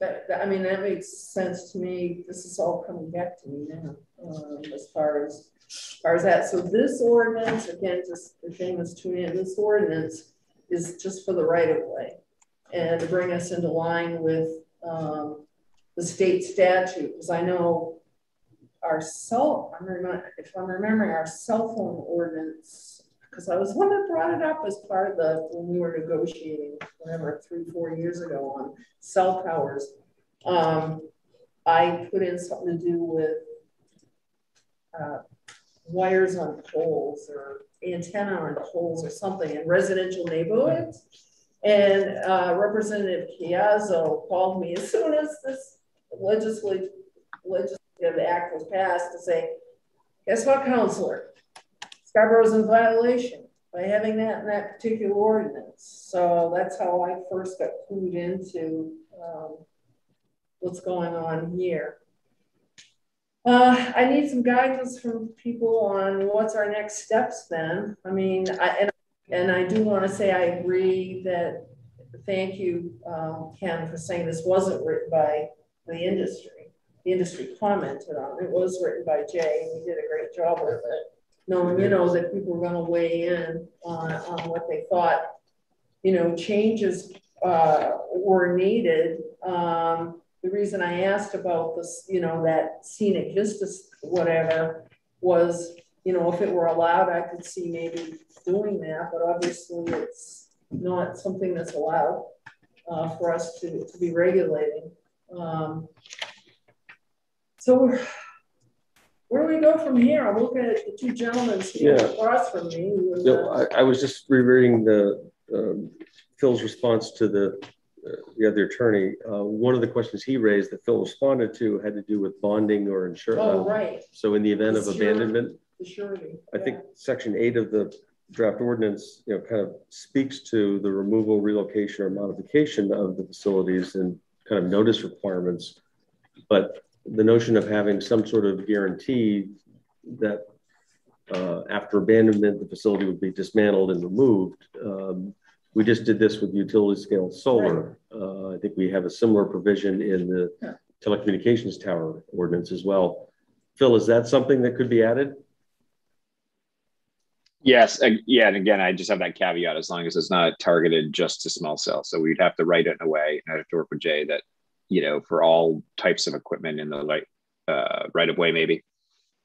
Speaker 3: That, that, I mean, that makes sense to me. This is all coming back to me now, um, as far as, as far as that. So this ordinance, again, just the thing is tuning in, this ordinance is just for the right of way. And to bring us into line with, um, the state statute, because I know our cell, I'm remember, if I'm remembering our cell phone ordinance, because I was one that brought it up as part of the, when we were negotiating, whatever, three, four years ago on cell towers. Um, I put in something to do with uh, wires on poles or antenna on poles or something in residential neighborhoods. And uh, Representative Caiazzo called me as soon as this legislative, legislative act was passed to say, guess what, counselor? Scarborough's in violation by having that in that particular ordinance. So that's how I first got clued into um, what's going on here. Uh, I need some guidance from people on what's our next steps then. I mean, I, and, and I do want to say I agree that, thank you, um, Ken, for saying this wasn't written by the industry. The industry commented on it. Was written by Jay, and he did a great job with it knowing, you know, that people were going to weigh in on, on what they thought, you know, changes uh, were needed. Um, the reason I asked about this, you know, that scenic vistas, whatever, was, you know, if it were allowed, I could see maybe doing that, but obviously it's not something that's allowed uh, for us to, to be regulating. Um, so where do we go from here? I'm looking at the two gentlemen sitting
Speaker 2: Yeah.
Speaker 3: across from me. was, uh,
Speaker 2: I, I was just rereading the, um, Phil's response to the, the other attorney. Uh, one of the questions he raised that Phil responded to had to do with bonding or insurance.
Speaker 3: Oh,
Speaker 2: insurance.
Speaker 3: right,
Speaker 2: So in the event of
Speaker 3: surety.
Speaker 2: abandonment,
Speaker 3: the surety.
Speaker 2: I think section eight of the draft ordinance, you know, kind of speaks to the removal, relocation, or modification of the facilities and kind of notice requirements. But the notion of having some sort of guarantee that uh, after abandonment, the facility would be dismantled and removed. Um, we just did this with utility scale solar. Uh, I think we have a similar provision in the
Speaker 3: Yeah.
Speaker 2: telecommunications tower ordinance as well. Phil, is that something that could be added?
Speaker 9: Yes, uh, yeah, and again, I just have that caveat as long as it's not targeted just to small cells. So we'd have to write it in a way, and I'd have to work with Jay that you know, for all types of equipment in the like uh, right of way, maybe.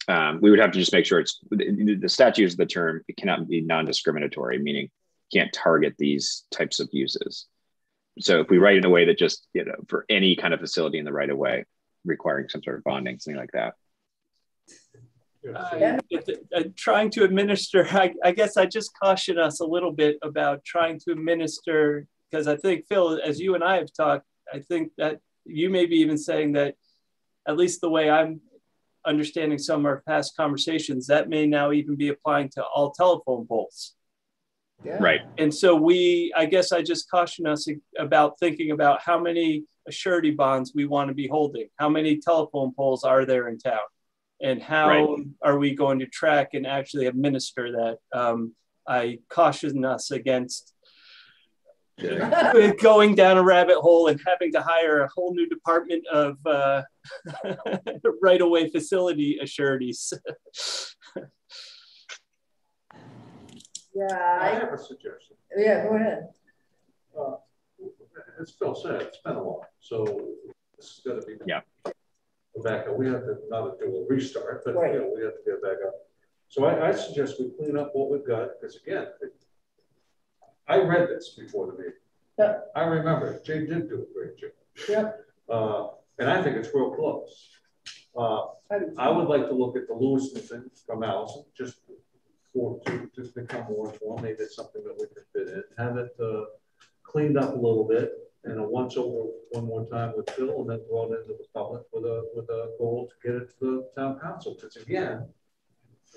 Speaker 9: Um, we would have to just make sure it's the statute is the term it cannot be non-discriminatory, meaning can't target these types of uses. So if we write in a way that just you know for any kind of facility in the right of way requiring some sort of bonding, something like that.
Speaker 8: Uh, trying to administer, I, I, guess I just caution us a little bit about trying to administer, because I think, Phil, as you and I have talked, I think that you may be even saying that, at least the way I'm understanding some of our past conversations, that may now even be applying to all telephone poles.
Speaker 9: Yeah. Right.
Speaker 8: And so we, I guess I just caution us about thinking about how many surety bonds we want to be holding. How many telephone poles are there in town? And how right. are we going to track and actually administer that? Um, I caution us against going down a rabbit hole and having to hire a whole new department of uh, right away facility sureties.
Speaker 3: yeah,
Speaker 1: I have a suggestion.
Speaker 3: Yeah, go ahead.
Speaker 1: Uh, as Phil said, it's been a while, so this is going to be
Speaker 9: yeah.
Speaker 1: a backup. We have to not do a restart, but
Speaker 3: right.
Speaker 1: you know, we have to get back up. So I, I suggest we clean up what we've got because again, it, I read this before the meeting.
Speaker 3: Yeah.
Speaker 1: I remember Jay did do a great job.
Speaker 3: Yep.
Speaker 1: Uh, and I think it's real close. Uh, I would like to look at the Lewiston thing from Allison, just for to, to become more informed. Maybe it's something that we can fit in. Have it uh, cleaned up a little bit and a once over one more time with Phil and then brought into the public with a with a goal to get it to the town council. Because again,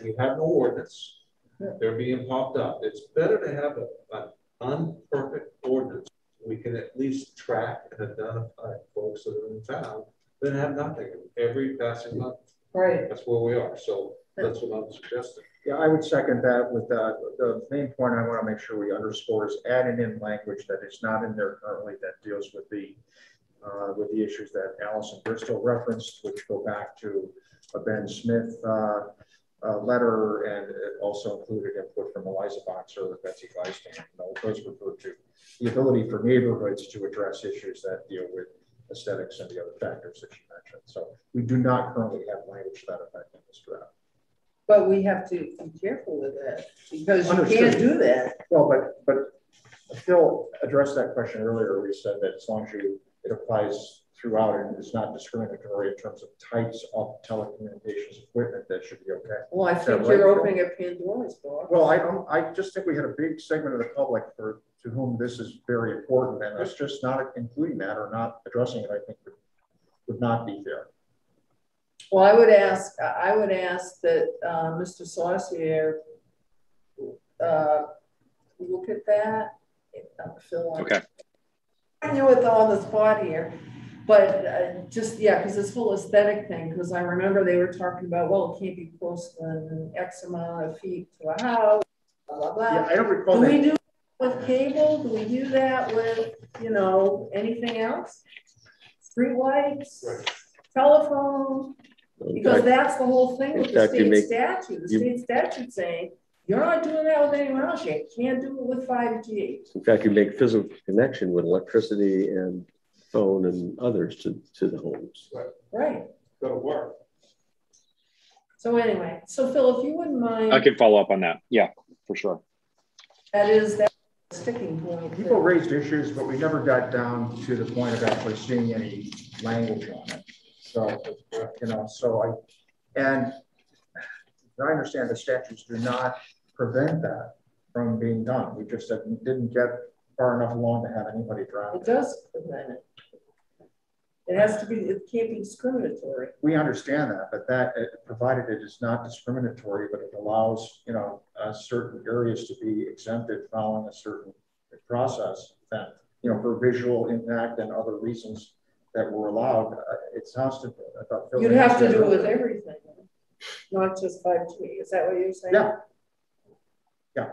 Speaker 1: we have no ordinance. Yeah. They're being popped up. It's better to have an unperfect ordinance. We can at least track and identify folks that are in town than have nothing every passing month.
Speaker 3: Right.
Speaker 1: That's where we are. So that's what I'm suggesting.
Speaker 4: Yeah, I would second that with uh, the main point I want to make sure we underscore is adding in language that is not in there currently that deals with the uh, with the issues that Allison Bristol referenced, which go back to a Ben Smith uh, uh letter and it also included input from Eliza Boxer, Betsy. You know, those refer to the ability for neighborhoods to address issues that deal with aesthetics and the other factors that you mentioned. So we do not currently have language that effect in this draft.
Speaker 3: But we have to be careful with that because you Understood. can't do that.
Speaker 4: Well, but but Phil addressed that question earlier. We said that as long as you it applies throughout and it's not discriminatory in terms of types of telecommunications equipment, that should be okay.
Speaker 3: Well, I think you're right, opening a Pandora's box.
Speaker 4: Well, I don't. I just think we had a big segment of the public for to whom this is very important, and it's just not including that or not addressing it. I think would, would not be fair.
Speaker 3: Well, I would ask, I would ask that uh, Mr. Saucier uh, look at that.
Speaker 9: Okay.
Speaker 3: I knew it on the spot here, but uh, just yeah, because this whole aesthetic thing. Because I remember they were talking about, well, it can't be close than X amount of feet to a house. Blah blah blah.
Speaker 4: Yeah, I don't recall.
Speaker 3: Do that. we do with cable? Do we do that with you know anything else? Street lights, right. telephone. Because that's the whole thing with the state make, statute. The you, state statute saying you're not doing that with anyone else. You can't do it with 5G.
Speaker 2: In fact, you make physical connection with electricity and phone and others to, to the homes.
Speaker 3: Right. Right.
Speaker 1: Go to work.
Speaker 3: So anyway, so Phil, if you wouldn't mind.
Speaker 9: I can follow up on that. Yeah, for sure.
Speaker 3: That is that sticking point.
Speaker 4: People raised issues, but we never got down to the point of actually seeing any language on it. So, you know, so I, and I understand the statutes do not prevent that from being done. We just didn't get far enough along to have anybody drown.
Speaker 3: It does prevent it. It has to be, it can't be discriminatory.
Speaker 4: We understand that, but that, it, provided it is not discriminatory, but it allows, you know, uh, certain areas to be exempted following a certain process, then, you know, for visual impact and other reasons that were allowed, uh, it sounds to, I thought.
Speaker 3: You'd have to do it with everything, not just 5G. Is that what you're saying?
Speaker 4: Yeah. Yeah.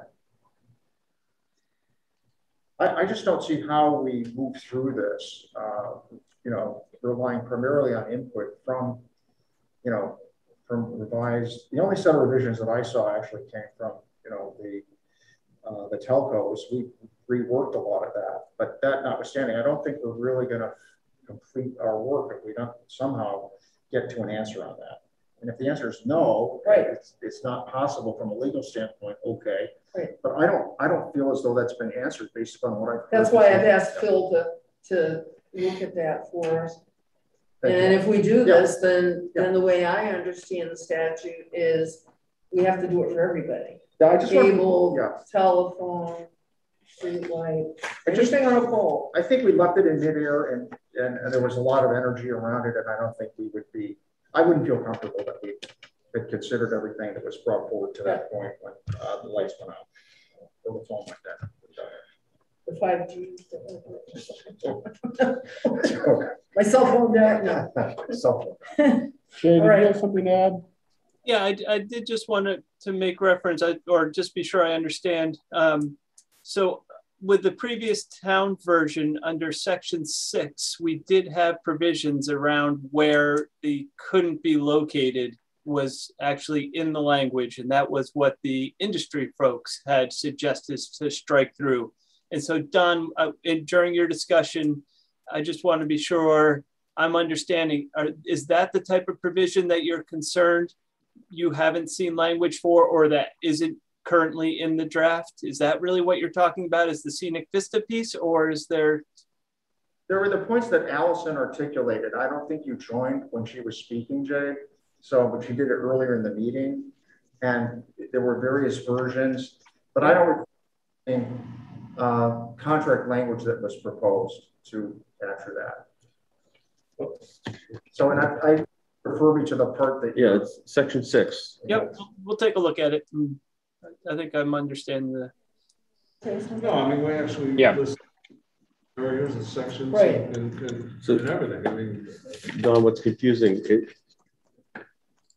Speaker 4: I, I just don't see how we move through this, uh, you know, relying primarily on input from, you know, from revised, the only set of revisions that I saw actually came from, you know, the uh, the telcos. We reworked a lot of that, but that notwithstanding, I don't think we're really going to complete our work if we don't somehow get to an answer on that. And if the answer is no,
Speaker 3: Right.
Speaker 4: it's, it's not possible from a legal standpoint, okay.
Speaker 3: Right.
Speaker 4: But I don't, I don't feel as though that's been answered based upon what I've.
Speaker 3: That's why I've asked Phil to, to look at that for us.
Speaker 4: Thank you.
Speaker 3: And if we do
Speaker 4: Yeah.
Speaker 3: this, then, then the way I understand the statute is we have to do it for everybody.
Speaker 4: Yeah, I just want-
Speaker 3: Cable,
Speaker 4: yeah.
Speaker 3: telephone, streetlight,
Speaker 4: I just-
Speaker 3: anything on a pole.
Speaker 4: I think we left it in midair and, and, and there was a lot of energy around it, and I don't think we would be, I wouldn't feel comfortable that we had considered everything that was brought forward to that point when, uh, the lights went out. Or the phone went down.
Speaker 3: The five G. My cell phone died, no.
Speaker 4: So,
Speaker 6: Jay, did you
Speaker 3: right.
Speaker 6: have something to add?
Speaker 8: Yeah, I, I did just want to, to make reference I, or just be sure I understand. Um, so with the previous town version under section six, we did have provisions around where the couldn't be located was actually in the language. And that was what the industry folks had suggested to strike through. And so Don, uh, in, during your discussion, I just want to be sure I'm understanding, are, is that the type of provision that you're concerned you haven't seen language for or that isn't currently in the draft? Is that really what you're talking about? Is the scenic vista piece or is there?
Speaker 4: there were the points that Allison articulated. I don't think you joined when she was speaking, Jay. So, but she did it earlier in the meeting. And there were various versions, but I don't recall uh, contract language that was proposed to capture that. So, and I, I refer me to the part that.
Speaker 2: Yeah, it's section six.
Speaker 8: Yep, we'll- we'll take a look at it. and I think I'm understanding the,
Speaker 1: No, I mean, we actually.
Speaker 9: Yeah.
Speaker 1: list Areas and sections
Speaker 3: Right.
Speaker 1: and, and,
Speaker 2: So-
Speaker 1: and everything, I mean.
Speaker 2: Don, what's confusing, it,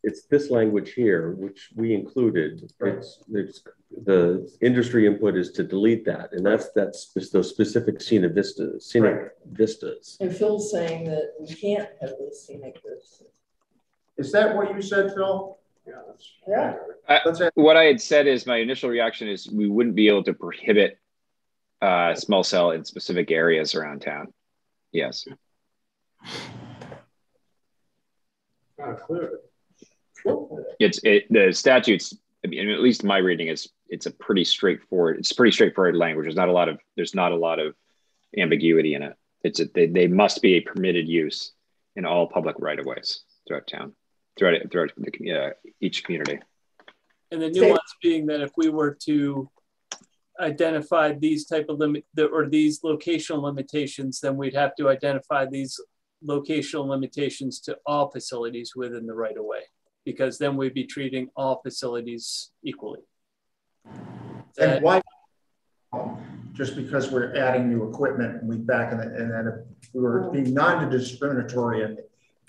Speaker 2: it's this language here, which we included. It's, it's, the industry input is to delete that, and that's, that's those specific scenic vistas, scenic vistas.
Speaker 3: And Phil's saying that we can't have those scenic vistas.
Speaker 4: Is that what you said, Phil?
Speaker 1: Yeah, that's.
Speaker 3: Yeah.
Speaker 4: Let's ask,
Speaker 9: What I had said is my initial reaction is we wouldn't be able to prohibit uh, small cell in specific areas around town. Yes.
Speaker 1: Kind of clear.
Speaker 9: It's it, the statutes. I mean, at least my reading is it's a pretty straightforward. It's pretty straightforward language. There's not a lot of there's not a lot of ambiguity in it. It's a, they, they must be a permitted use in all public right of ways throughout town, throughout it, throughout the, uh, each community.
Speaker 8: and the
Speaker 3: Say-
Speaker 8: nuance being that if we were to identify these type of limit the- or these locational limitations, then we'd have to identify these locational limitations to all facilities within the right of way, because then we'd be treating all facilities equally. That-
Speaker 4: and why? Just because we're adding new equipment and we back in the, and then if we were being non-discriminatory in,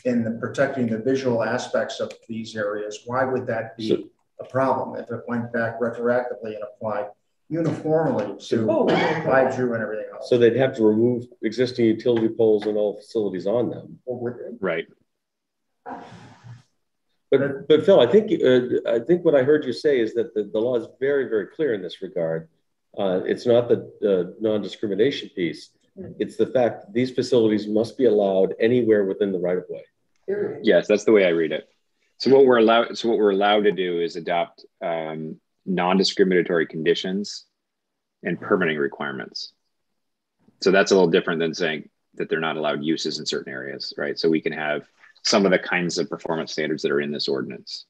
Speaker 4: in the protecting the visual aspects of these areas, why would that
Speaker 2: So-
Speaker 4: be a problem if it went back retroactively and applied uniformly to
Speaker 3: Oh,
Speaker 4: five Drew and everything else?
Speaker 2: So they'd have to remove existing utility poles and all facilities on them.
Speaker 4: Or
Speaker 9: Right.
Speaker 2: But, but Phil, I think, uh, I think what I heard you say is that the, the law is very, very clear in this regard. Uh, it's not the, uh, non-discrimination piece. It's the fact that these facilities must be allowed anywhere within the right of way.
Speaker 3: Period.
Speaker 9: Yes, that's the way I read it. So what we're allowed, so what we're allowed to do is adopt um, non-discriminatory conditions and permitting requirements. So that's a little different than saying that they're not allowed uses in certain areas, right? So we can have some of the kinds of performance standards that are in this ordinance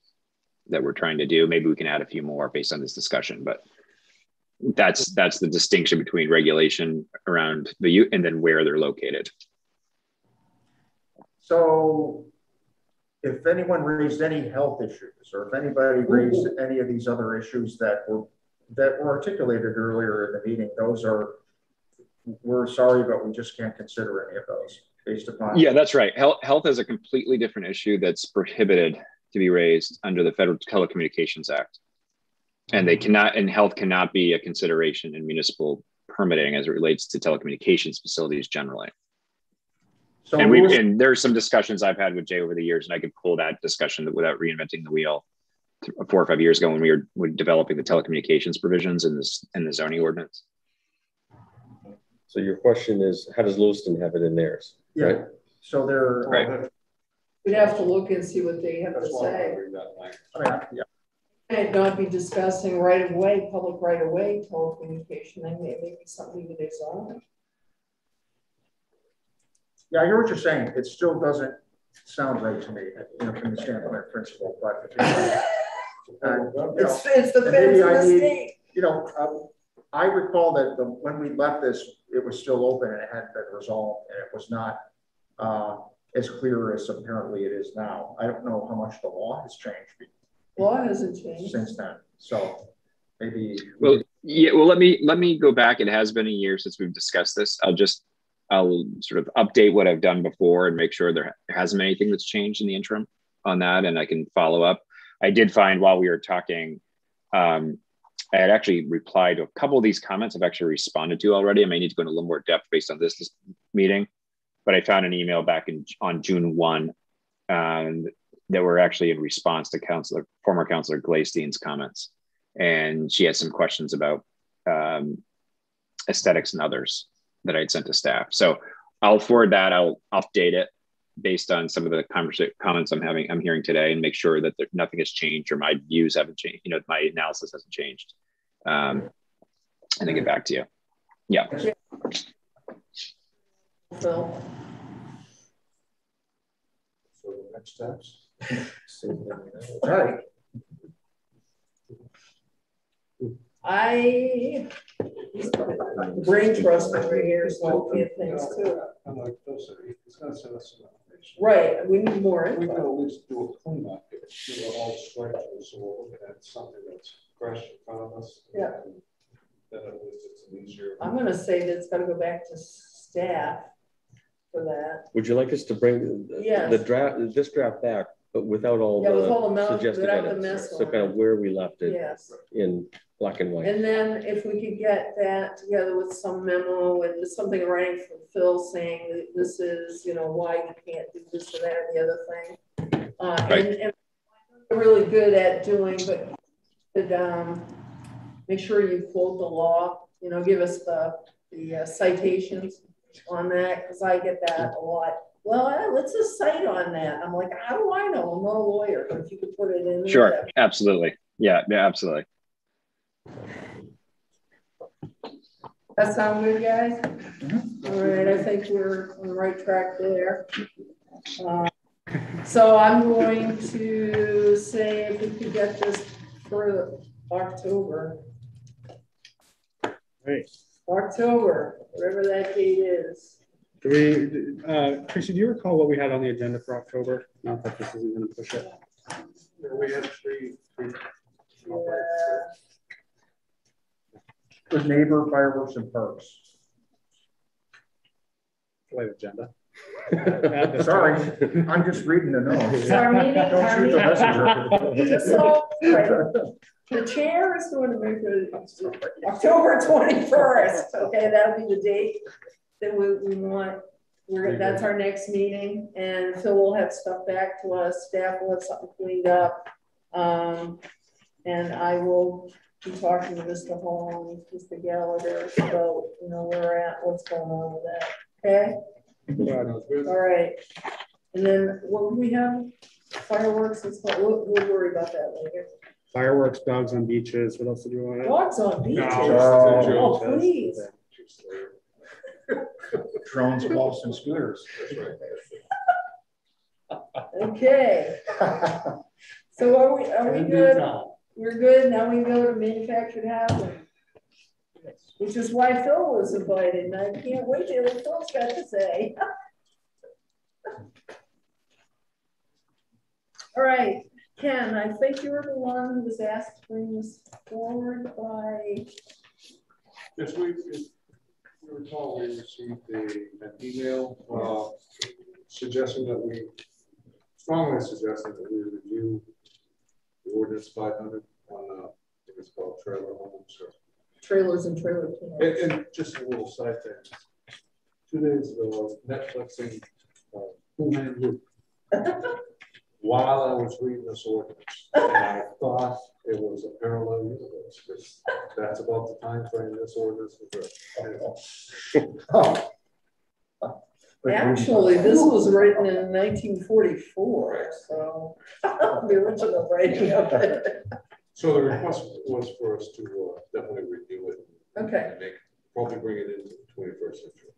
Speaker 9: that we're trying to do. Maybe we can add a few more based on this discussion, but that's that's the distinction between regulation around the u and then where they're located.
Speaker 4: So if anyone raised any health issues, or if anybody raised any of these other issues that were, that were articulated earlier in the meeting, those are, we're sorry, but we just can't consider any of those based upon.
Speaker 9: Yeah, that's right. Health, health is a completely different issue that's prohibited to be raised under the Federal Telecommunications Act. And they mm-hmm. cannot, and health cannot be a consideration in municipal permitting as it relates to telecommunications facilities generally.
Speaker 4: So
Speaker 9: and we
Speaker 4: who was-
Speaker 9: and there's some discussions I've had with Jay over the years, and I could pull that discussion without reinventing the wheel. Four or five years ago, when we were, were developing the telecommunications provisions in this in the zoning ordinance.
Speaker 2: So your question is, how does Lewiston have it in theirs?
Speaker 4: Yeah,
Speaker 2: right?
Speaker 4: So they're.
Speaker 9: Uh, right.
Speaker 3: We'd have to look and see what they have to
Speaker 1: That's why I
Speaker 3: say.
Speaker 1: read.
Speaker 4: I mean, yeah,
Speaker 3: And not be discussing right of way, public right of way telecommunication, then it may be something that is on.
Speaker 4: Yeah, I hear what you're saying. It still doesn't sound right to me, you know, from the standpoint of principle, but. if you're- and, you know,
Speaker 3: It's, it's the
Speaker 4: and
Speaker 3: feds
Speaker 4: maybe
Speaker 3: of
Speaker 4: I
Speaker 3: the
Speaker 4: need-
Speaker 3: state.
Speaker 4: You know, um, I recall that the, when we left this, it was still open and it hadn't been resolved and it was not uh, as clear as apparently it is now. I don't know how much the law has changed
Speaker 3: Law hasn't changed.
Speaker 4: since then. So maybe.
Speaker 9: Well, yeah, well, let me let me go back. It has been a year since we've discussed this. I'll just I'll sort of update what I've done before and make sure there hasn't been anything that's changed in the interim on that, and I can follow up. I did find while we were talking, um, I had actually replied to a couple of these comments. I've actually responded to already. I may need to go into a little more depth based on this, this meeting, but I found an email back in on June one, and that were actually in response to Councilor former Councilor Gleysteen's comments, and she had some questions about um, aesthetics and others that I'd sent to staff. So I'll forward that. I'll update it based on some of the conversation comments I'm having, I'm hearing today, and make sure that there, nothing has changed or my views haven't changed. You know, my analysis hasn't changed, um, and then get back to you. Yeah.
Speaker 3: Phil,
Speaker 1: So next steps.
Speaker 4: All right.
Speaker 3: I, brain trust over here is looking at things too.
Speaker 1: I'm like, Phil said, he's gonna send us some information.
Speaker 3: Right, we need more
Speaker 1: We can
Speaker 3: info.
Speaker 1: at least do a cleanup, you know, all the structures, so we're at something that's fresh in front of us.
Speaker 3: Yeah.
Speaker 1: Then at least it's an easier.
Speaker 3: I'm gonna say that it's gotta go back to staff for that.
Speaker 2: Would you like us to bring the-
Speaker 3: Yes.
Speaker 2: the draft, this draft back, but without all
Speaker 3: Yeah, with all the
Speaker 2: the
Speaker 3: mel-
Speaker 2: suggested
Speaker 3: without the
Speaker 2: edits?
Speaker 3: mess
Speaker 2: So kind of where we left it
Speaker 3: Yes.
Speaker 2: in black and white.
Speaker 3: And then if we could get that together with some memo and something writing from Phil saying that this is, you know, why you can't do this or that or the other thing. Uh,
Speaker 9: Right.
Speaker 3: and, and we're really good at doing, but, but, um, make sure you quote the law, you know, give us the, the uh, citations on that, because I get that a lot. Well, let's a cite on that? I'm like, how do I know? I'm not a lawyer, but if you could put it in.
Speaker 9: Sure.
Speaker 3: that'd
Speaker 9: Absolutely. Yeah. Yeah. Absolutely.
Speaker 3: That sound good, guys? All right, I think we're on the right track there. Uh, So I'm going to say if we could get this for October,
Speaker 6: Great.
Speaker 3: October, whatever that date is.
Speaker 6: Do we, uh, Tracy, do you recall what we had on the agenda for October? Not that this isn't gonna push it.
Speaker 1: We had three, three.
Speaker 4: With neighbor fireworks and parks.
Speaker 6: Light agenda.
Speaker 4: Sorry, I'm just reading the notes.
Speaker 3: So our meeting,
Speaker 4: Don't
Speaker 3: our
Speaker 4: shoot the
Speaker 3: meeting,
Speaker 4: messenger.
Speaker 3: so, right, the chair is going to make it October twenty-first, okay, that'll be the date that we, we want. We're, that's our next meeting, and Phil will have stuff back to us, staff will have something cleaned up. Um, and I will be talking to Mr. Hall and Mr. Gallagher about, you know, where we're at, what's going on with that, okay? All right, and then what would we have? Fireworks and stuff, we'll, we'll worry about that later.
Speaker 6: Fireworks, dogs on beaches. What else did you want?
Speaker 3: Dogs on beaches.
Speaker 4: No.
Speaker 3: Oh, please.
Speaker 4: Drones, walls and scooters.
Speaker 3: Okay, so are we, are we good? We're good, now we go to manufactured housing. Which is why Phil was invited, and I can't wait to hear what Phil's got to say. All right, Ken, I think you were the one who was asked to bring this forward by,
Speaker 1: Yes, we, if you recall, we received a, an email, uh, suggesting that we, strongly suggesting that we review the ordinance five hundred on, uh, I think it's called trailer homes or
Speaker 3: trailers and trailer
Speaker 1: And, and just a little side thing. Two days ago, Netflixing, uh, Cool Hand Luke. While I was reading this ordinance, and I thought it was a parallel universe, because that's about the time frame this ordinance was written.
Speaker 3: Actually, this was written in nineteen forty-four, so the original writing of it.
Speaker 1: So the request was for us to uh, definitely review it.
Speaker 3: Okay,
Speaker 1: And make, probably bring it into the twenty-first century.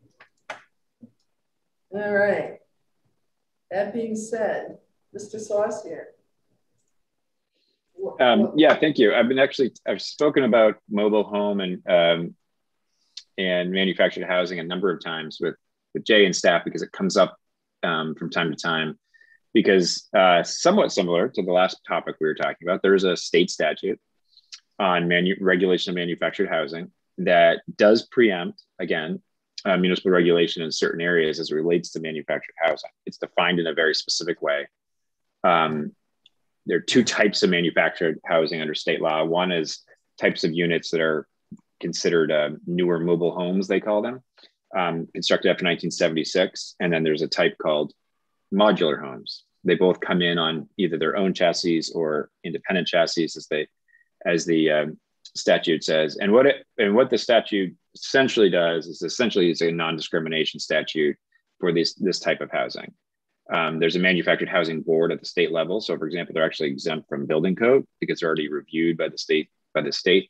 Speaker 3: all right. That being said, Mr. Saucier. What-
Speaker 9: Um, yeah, thank you. I've been actually, I've spoken about mobile home and, um, and manufactured housing a number of times with, with Jay and staff because it comes up, um, from time to time. Because, uh, somewhat similar to the last topic we were talking about, there's a state statute on manu- regulation of manufactured housing that does preempt, again, uh, municipal regulation in certain areas as it relates to manufactured housing. It's defined in a very specific way. Um, there are two types of manufactured housing under state law. One is types of units that are considered uh, newer mobile homes, they call them, um, constructed after 1976. And then there's a type called modular homes. They both come in on either their own chassis or independent chassis, as they, as the um, statute says. And what it and what the statute essentially does is essentially it's a non-discrimination statute for this this type of housing. Um, there's a manufactured housing board at the state level. So, for example, they're actually exempt from building code because they're already reviewed by the state by the state.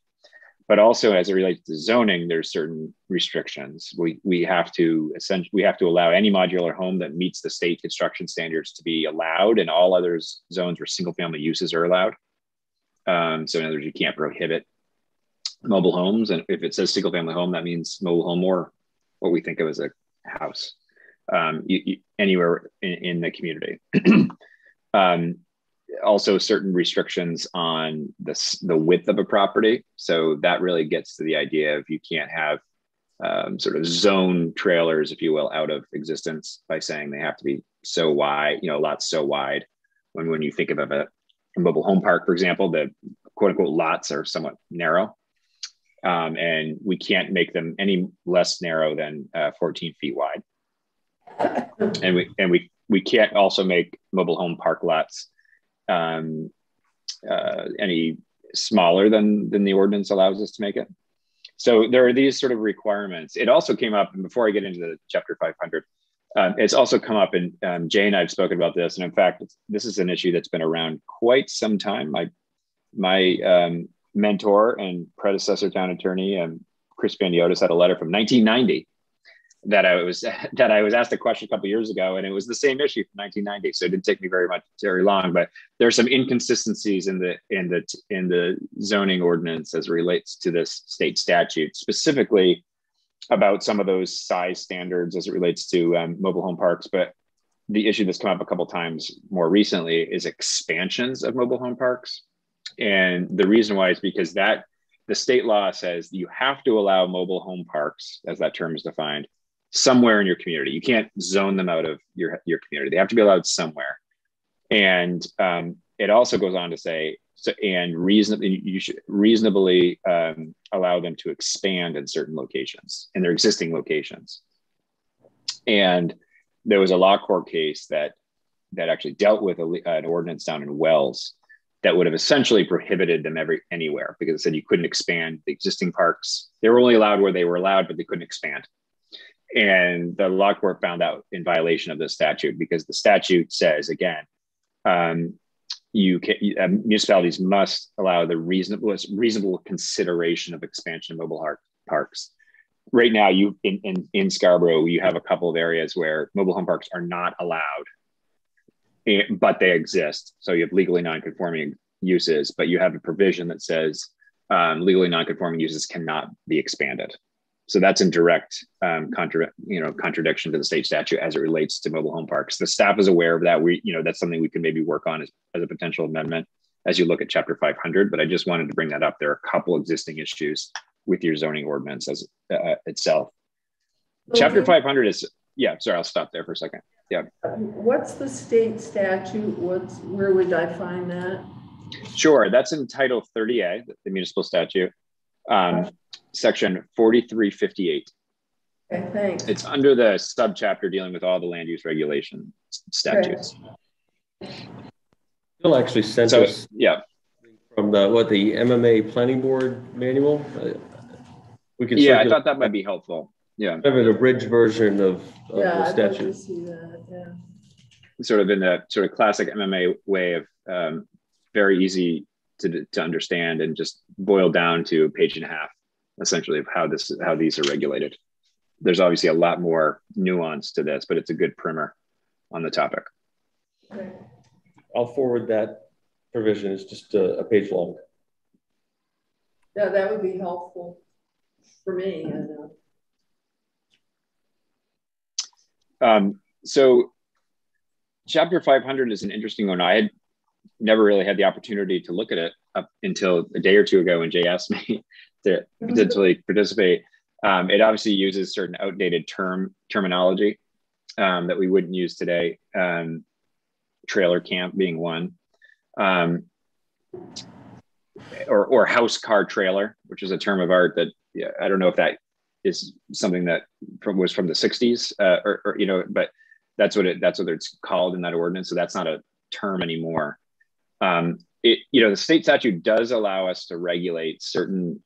Speaker 9: But also, as it relates to zoning, there's certain restrictions. We we have to essentially we have to allow any modular home that meets the state construction standards to be allowed, and all other zones where single family uses are allowed. Um, so, in other words, you can't prohibit mobile homes, and if it says single family home, that means mobile home or what we think of as a house um, you, you, anywhere in, in, the community. um, also, certain restrictions on the, the width of a property. So that really gets to the idea of you can't have um, sort of zone trailers, if you will, out of existence by saying they have to be so wide, you know, lots so wide. When when you think of a, a mobile home park, for example, the quote unquote lots are somewhat narrow. Um, and we can't make them any less narrow than uh, 14 feet wide and we and we we can't also make mobile home park lots um, uh, any smaller than than the ordinance allows us to make it. So there are these sort of requirements. It also came up, and before I get into the chapter 500, um, it's also come up, and um, and I have spoken about this. And in fact, this is an issue that's been around quite some time. My my um, mentor and predecessor town attorney, um, Chris Vaniotis, had a letter from 1990 that I was that I was asked a question a couple years ago, and it was the same issue from 1990. So it didn't take me very much very long, but there's some inconsistencies in the in the in the zoning ordinance as relates to this state statute, specifically about some of those size standards as it relates to um, mobile home parks. But the issue that's come up a couple times more recently is expansions of mobile home parks, and the reason why is because that the state law says you have to allow mobile home parks, as that term is defined, somewhere in your community. You can't zone them out of your, your community. They have to be allowed somewhere. And um, it also goes on to say, so, and reasonably, you should reasonably um, allow them to expand in certain locations, in their existing locations. And there was a law court case that that actually dealt with a, an ordinance down in Wells that would have essentially prohibited them every anywhere because it said you couldn't expand the existing parks. They were only allowed where they were allowed, but they couldn't expand. And the law court found out in violation of the statute because the statute says again, um, you can uh, municipalities must allow the reasonable reasonable consideration of expansion of mobile heart parks. Right now, you in, in in Scarborough, you have a couple of areas where mobile home parks are not allowed, but they exist. So you have legally non-conforming uses, but you have a provision that says um, legally non-conforming uses cannot be expanded. So that's in direct um, contra- you know, contradiction to the state statute as it relates to mobile home parks. The staff is aware of that. We, you know, that's something we can maybe work on as, as a potential amendment as you look at chapter 500. But I just wanted to bring that up. There are a couple existing issues with your zoning ordinance as uh, itself. Okay. Chapter 500 is, yeah, sorry, I'll stop there for a second. Yeah.
Speaker 3: What's the state statute? What's, where would I find that?
Speaker 9: Sure, that's in Title 30A, the municipal statute. Um, section 4358.
Speaker 3: Okay, thanks.
Speaker 9: It's under the subchapter dealing with all the land use regulation statutes.
Speaker 2: Bill actually sent
Speaker 9: so,
Speaker 2: us
Speaker 9: yeah
Speaker 2: from the what the MMA planning board manual. Uh,
Speaker 9: we can yeah, I thought that might be helpful. Yeah,
Speaker 2: Kind of an abridged version of, of
Speaker 3: Yeah,
Speaker 2: the
Speaker 3: I'd like to
Speaker 2: statute.
Speaker 3: see that, yeah.
Speaker 9: sort of in the sort of classic MMA way of um, very easy to, to understand and just boil down to a page and a half, essentially, of how this how these are regulated. There's obviously a lot more nuance to this, but it's a good primer on the topic.
Speaker 2: I'll forward that provision. It's just a, a page long.
Speaker 3: Yeah, that would be helpful for me, uh,
Speaker 9: Um, so chapter 500 is an interesting one. I had never really had the opportunity to look at it up until a day or two ago when Jay asked me to potentially participate. Um, it obviously uses certain outdated term terminology um, that we wouldn't use today. Um, trailer camp being one, um, or or house car trailer, which is a term of art that yeah, I don't know if that is something that from, was from the 60s uh, or, or you know, but that's what it that's what it's called in that ordinance. So that's not a term anymore. Um, it you know the state statute does allow us to regulate certain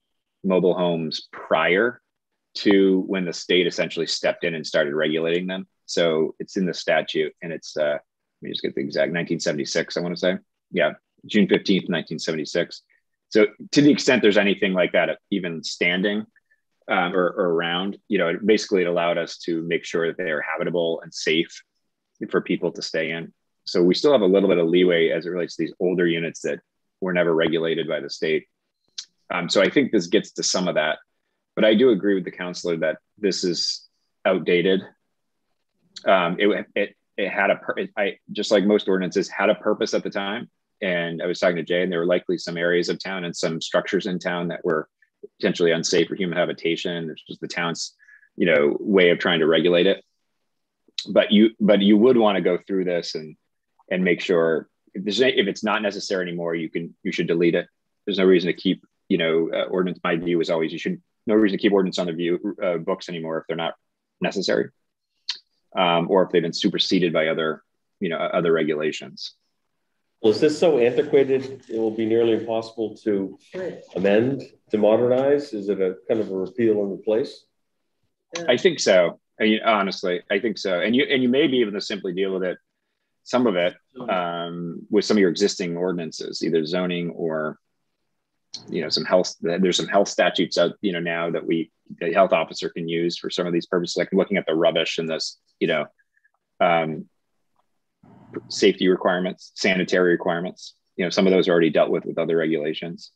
Speaker 9: mobile homes prior to when the state essentially stepped in and started regulating them. So it's in the statute, and it's uh, let me just get the exact 1976. I want to say, yeah, June 15th, 1976. So to the extent there's anything like that even standing um, or, or, around, you know, it basically it allowed us to make sure that they are habitable and safe for people to stay in. So we still have a little bit of leeway as it relates to these older units that were never regulated by the state. Um, so I think this gets to some of that, but I do agree with the counselor that this is outdated. Um, it, it, it had a, it, I just like most ordinances had a purpose at the time. And I was talking to Jay, and there were likely some areas of town and some structures in town that were potentially unsafe for human habitation. It's just the town's, you know, way of trying to regulate it. But you, but you would want to go through this and and make sure if if it's not necessary anymore, you can you should delete it. There's no reason to keep, you know, uh, ordinance. My view is always you should no reason to keep ordinance on the view uh, books anymore if they're not necessary, um, or if they've been superseded by other, you know, other regulations.
Speaker 2: Well, is this so antiquated it will be nearly impossible to amend, to modernize? Is it a kind of a repeal and replace?
Speaker 9: I think so. I mean, honestly, I think so. And you and you may be able to simply deal with it, some of it, um, with some of your existing ordinances, either zoning or, you know, some health. There's some health statutes out, you know, now that we the health officer can use for some of these purposes, like looking at the rubbish and this, you know, um, safety requirements, sanitary requirements. You know, some of those are already dealt with with other regulations.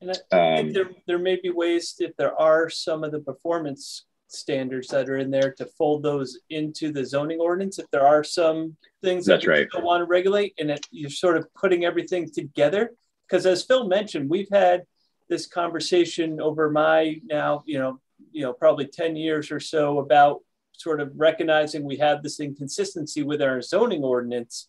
Speaker 8: And I think um, there, there may be ways if there are some of the performance standards that are in there to fold those into the zoning ordinance. If there are some things
Speaker 9: that
Speaker 8: you
Speaker 9: right.
Speaker 8: don't want to regulate and it, you're sort of putting everything together. Because as Phil mentioned, we've had this conversation over my now, you know, you know, probably 10 years or so about sort of recognizing we have this inconsistency with our zoning ordinance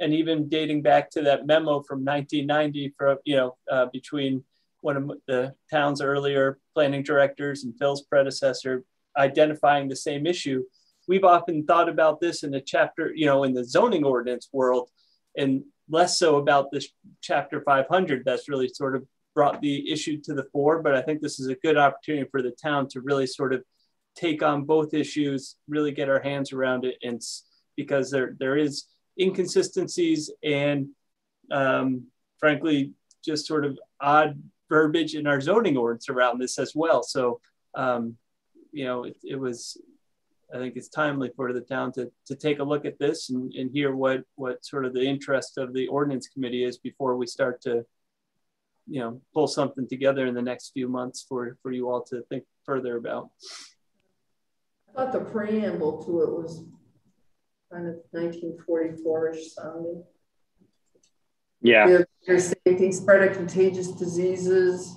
Speaker 8: and even dating back to that memo from 1990 for you know uh, between one of the town's earlier planning directors and phil's predecessor identifying the same issue. We've often thought about this in the chapter you know in the zoning ordinance world and less so about this chapter 500 that's really sort of brought the issue to the fore but i think this is a good opportunity for the town to really sort of take on both issues, really get our hands around it, and because there there is inconsistencies and um, frankly just sort of odd verbiage in our zoning ordinance around this as well. So um, you know it, it, was. I think it's timely for the town to, to take a look at this and, and hear what, what sort of the interest of the ordinance committee is before we start to, you know, pull something together in the next few months for, for you all to think further about.
Speaker 3: I thought the preamble to it was kind of 1944-ish sounding.
Speaker 9: Yeah.
Speaker 3: Your safety, spread of contagious diseases,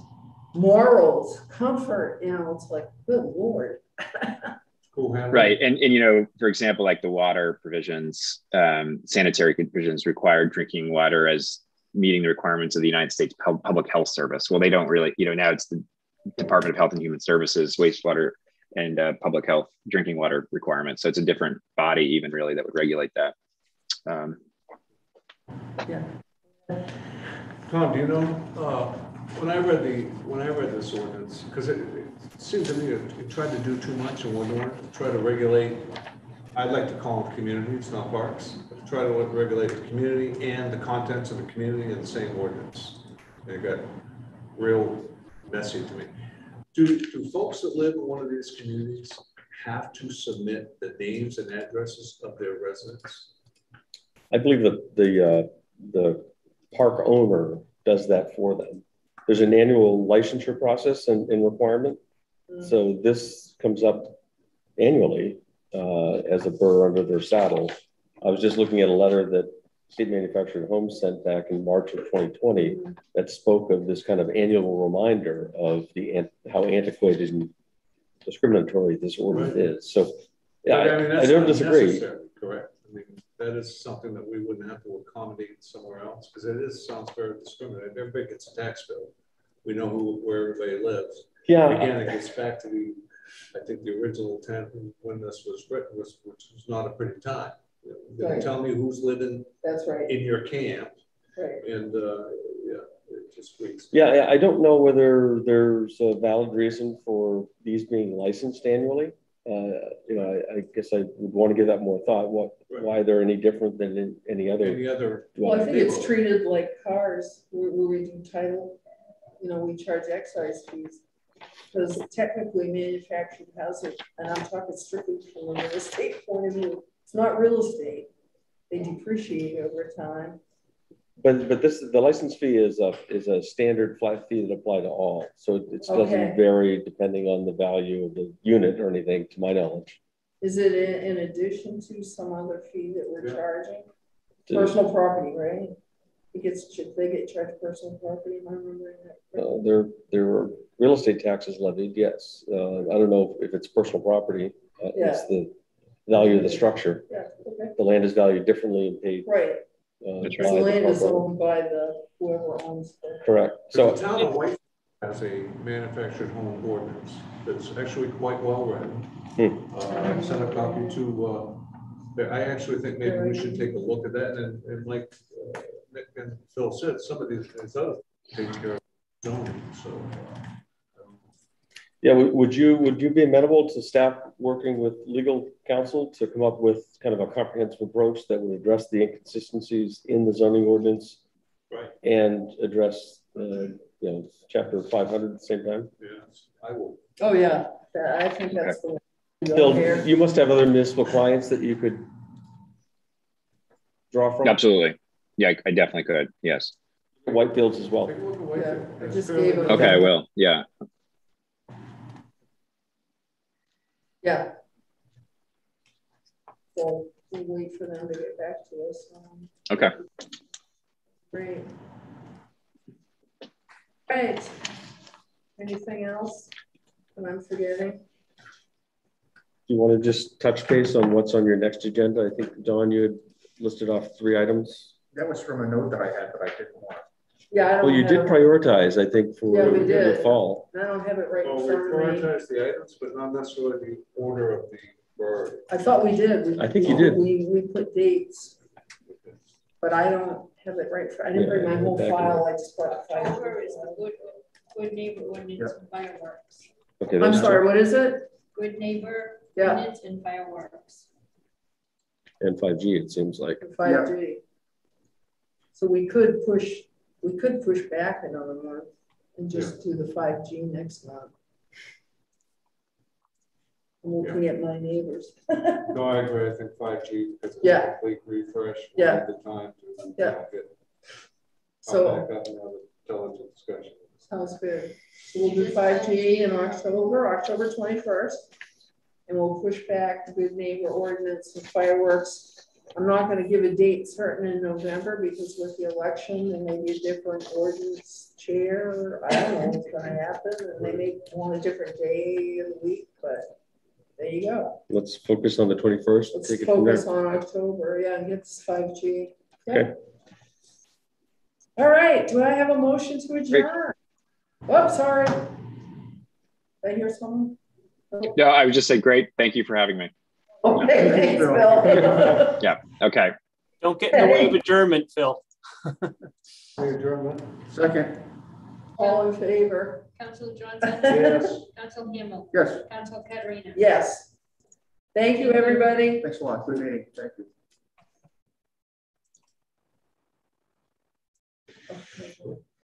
Speaker 3: morals, comfort, you know, it's like, good Lord.
Speaker 9: right. And, and, you know, for example, like the water provisions, um, sanitary provisions required drinking water as meeting the requirements of the United States Public Health Service. Well, they don't really, you know, now it's the Department of Health and Human Services wastewater and uh, public health drinking water requirements. So it's a different body, even really, that would regulate that. Um,
Speaker 3: yeah.
Speaker 1: Tom, do you know uh, When I read the, when I read this ordinance, because it, it seemed to me it it tried to do too much in one ordinance, try to regulate, I'd like to call them communities, not parks, but try to regulate the community and the contents of the community in the same ordinance. It got real messy to me. Do, do folks that live in one of these communities have to submit the names and addresses of their residents?
Speaker 2: I believe that the, uh, the park owner does that for them. There's an annual licensure process and, and requirement.
Speaker 3: Mm.
Speaker 2: So this comes up annually uh, as a burr under their saddle. I was just looking at a letter that State Manufactured Homes sent back in March of 2020 that spoke of this kind of annual reminder of the how antiquated and discriminatory this ordinance is. So, yeah,
Speaker 1: But,
Speaker 2: I,
Speaker 1: mean,
Speaker 2: I
Speaker 1: that's
Speaker 2: don't disagree.
Speaker 1: necessary, Correct. I mean, that is something that we wouldn't have to accommodate somewhere else, because it is, sounds very discriminating. Everybody gets a tax bill. We know who, where everybody lives.
Speaker 2: Yeah,
Speaker 1: Again, it gets back to the, I think the original intent when this was written was, which was not a pretty time.
Speaker 3: Right.
Speaker 1: Tell me who's living
Speaker 3: That's right,
Speaker 1: in your camp,
Speaker 3: right.
Speaker 1: and, uh, yeah, it just reads.
Speaker 2: Yeah, I don't know whether there's a valid reason for these being licensed annually. Uh, you know, I, I guess I would want to give that more thought, what, why they're any different than in any other.
Speaker 1: Any other,
Speaker 3: Well, I think it's treated like cars, where, where we do title, you know, we charge excise fees. Because technically manufactured housing, and I'm talking strictly from a real estate point of view, it's not real estate. They depreciate over time.
Speaker 2: But, but this, the license fee is a, is a standard flat fee that apply to all. So it
Speaker 3: Okay.
Speaker 2: doesn't vary depending on the value of the unit or anything, to my knowledge.
Speaker 3: Is it in, in addition to some other fee that we're
Speaker 1: Yeah.
Speaker 3: charging?
Speaker 2: To-
Speaker 3: Personal property, right? It gets, they get charged personal property, am I remembering that?
Speaker 2: Uh, there, there are real estate taxes levied, yes. Uh, I don't know if it's personal property. Uh, It's the value of the structure.
Speaker 3: Yeah, okay,
Speaker 2: The land is valued differently and paid.
Speaker 3: right,
Speaker 2: uh,
Speaker 9: That's
Speaker 3: because the
Speaker 2: the
Speaker 3: land is owned by the, whoever owns the.
Speaker 2: Correct.
Speaker 1: so
Speaker 2: So,
Speaker 1: the town of White has a manufactured home ordinance that's actually quite well written.
Speaker 2: Hmm.
Speaker 1: Uh, I sent a copy to, uh, I actually think maybe we should take a look at that and, and like uh, Nick and Phil said, some of these, these other take care of zoning, so.
Speaker 2: Yeah, would would you, would you be amenable to staff working with legal counsel to come up with kind of a comprehensive approach that would address the inconsistencies in the zoning ordinance
Speaker 1: Right,
Speaker 2: and address, uh, you know, chapter 500 at the same time?
Speaker 1: yes, I will.
Speaker 3: Oh, yeah, that, I think that's the. way to go
Speaker 2: Bill,
Speaker 3: here.
Speaker 2: you must have other municipal clients that you could draw from?
Speaker 9: Absolutely. Yeah, I- I definitely could. Yes.
Speaker 2: Whitefields as well.
Speaker 1: Take a look at
Speaker 3: Yeah, I just gave
Speaker 9: Okay, I will. Yeah.
Speaker 3: Yeah. So we'll wait for them to get back to us. um,
Speaker 9: Okay.
Speaker 3: Great. Right. Anything else that I'm forgetting?
Speaker 2: Do you want to just touch base on what's on your next agenda? I think, John, you had listed off three items.
Speaker 4: That was from a note that I had, but I didn't want.
Speaker 3: Yeah, I don't
Speaker 2: Well, you did
Speaker 3: have-
Speaker 2: prioritize, I think, for
Speaker 3: Yeah, we
Speaker 2: the
Speaker 3: did.
Speaker 2: fall.
Speaker 3: I don't have it right
Speaker 1: Well,
Speaker 3: in
Speaker 1: we
Speaker 3: front of me.
Speaker 1: prioritize the items, but not necessarily the order of the bird.
Speaker 3: I thought we did. We-
Speaker 2: I think you did.
Speaker 3: We, we put dates, but I don't have it right. for- I didn't bring my whole
Speaker 2: back in
Speaker 3: file. I just brought the
Speaker 5: October
Speaker 3: file.
Speaker 5: is the good, good neighbor ordinance and fireworks.
Speaker 2: Okay,
Speaker 3: I'm
Speaker 2: that's
Speaker 3: sorry, what is it?
Speaker 5: Good neighbor
Speaker 3: Yeah.
Speaker 5: ordinance and fireworks.
Speaker 2: And 5G, it seems like.
Speaker 3: Five G. So we could push, we could push back another month and just do the five G next month. I'm looking at my neighbors.
Speaker 1: No, I agree. I think five G, because it's a complete refresh. we
Speaker 3: Yeah.
Speaker 1: The time to.
Speaker 3: Yeah.
Speaker 1: get-
Speaker 3: So-
Speaker 1: I'll back up and have a intelligent discussion.
Speaker 3: Sounds good. So we'll do five G in October, October twenty-first. And we'll push back the good neighbor ordinance and fireworks. I'm not gonna give a date certain in November because with the election, there may be a different ordinance chair. I don't know what's gonna happen, and they may want a different day of the week, but there you go.
Speaker 2: Let's focus on the 21st
Speaker 3: Let's
Speaker 2: take it from
Speaker 3: focus
Speaker 2: there.
Speaker 3: on October, yeah, and get five G.
Speaker 2: Okay.
Speaker 3: All right, do I have a motion to adjourn? Oh, sorry. Did I hear someone?
Speaker 9: No, I would just say great. Thank you for having me.
Speaker 3: Okay, thanks, Bill.
Speaker 9: Yeah. Okay.
Speaker 8: Don't get in the way of adjournment, Phil.
Speaker 1: Adjournment.
Speaker 4: Second.
Speaker 3: All in favor?
Speaker 5: Council Johnson,
Speaker 1: Yes.
Speaker 5: Council Hamill,
Speaker 4: Yes,
Speaker 5: Council Caterina.
Speaker 3: Yes. Thank you, everybody.
Speaker 4: thanks a lot. Good meeting. Thank you.
Speaker 3: Okay.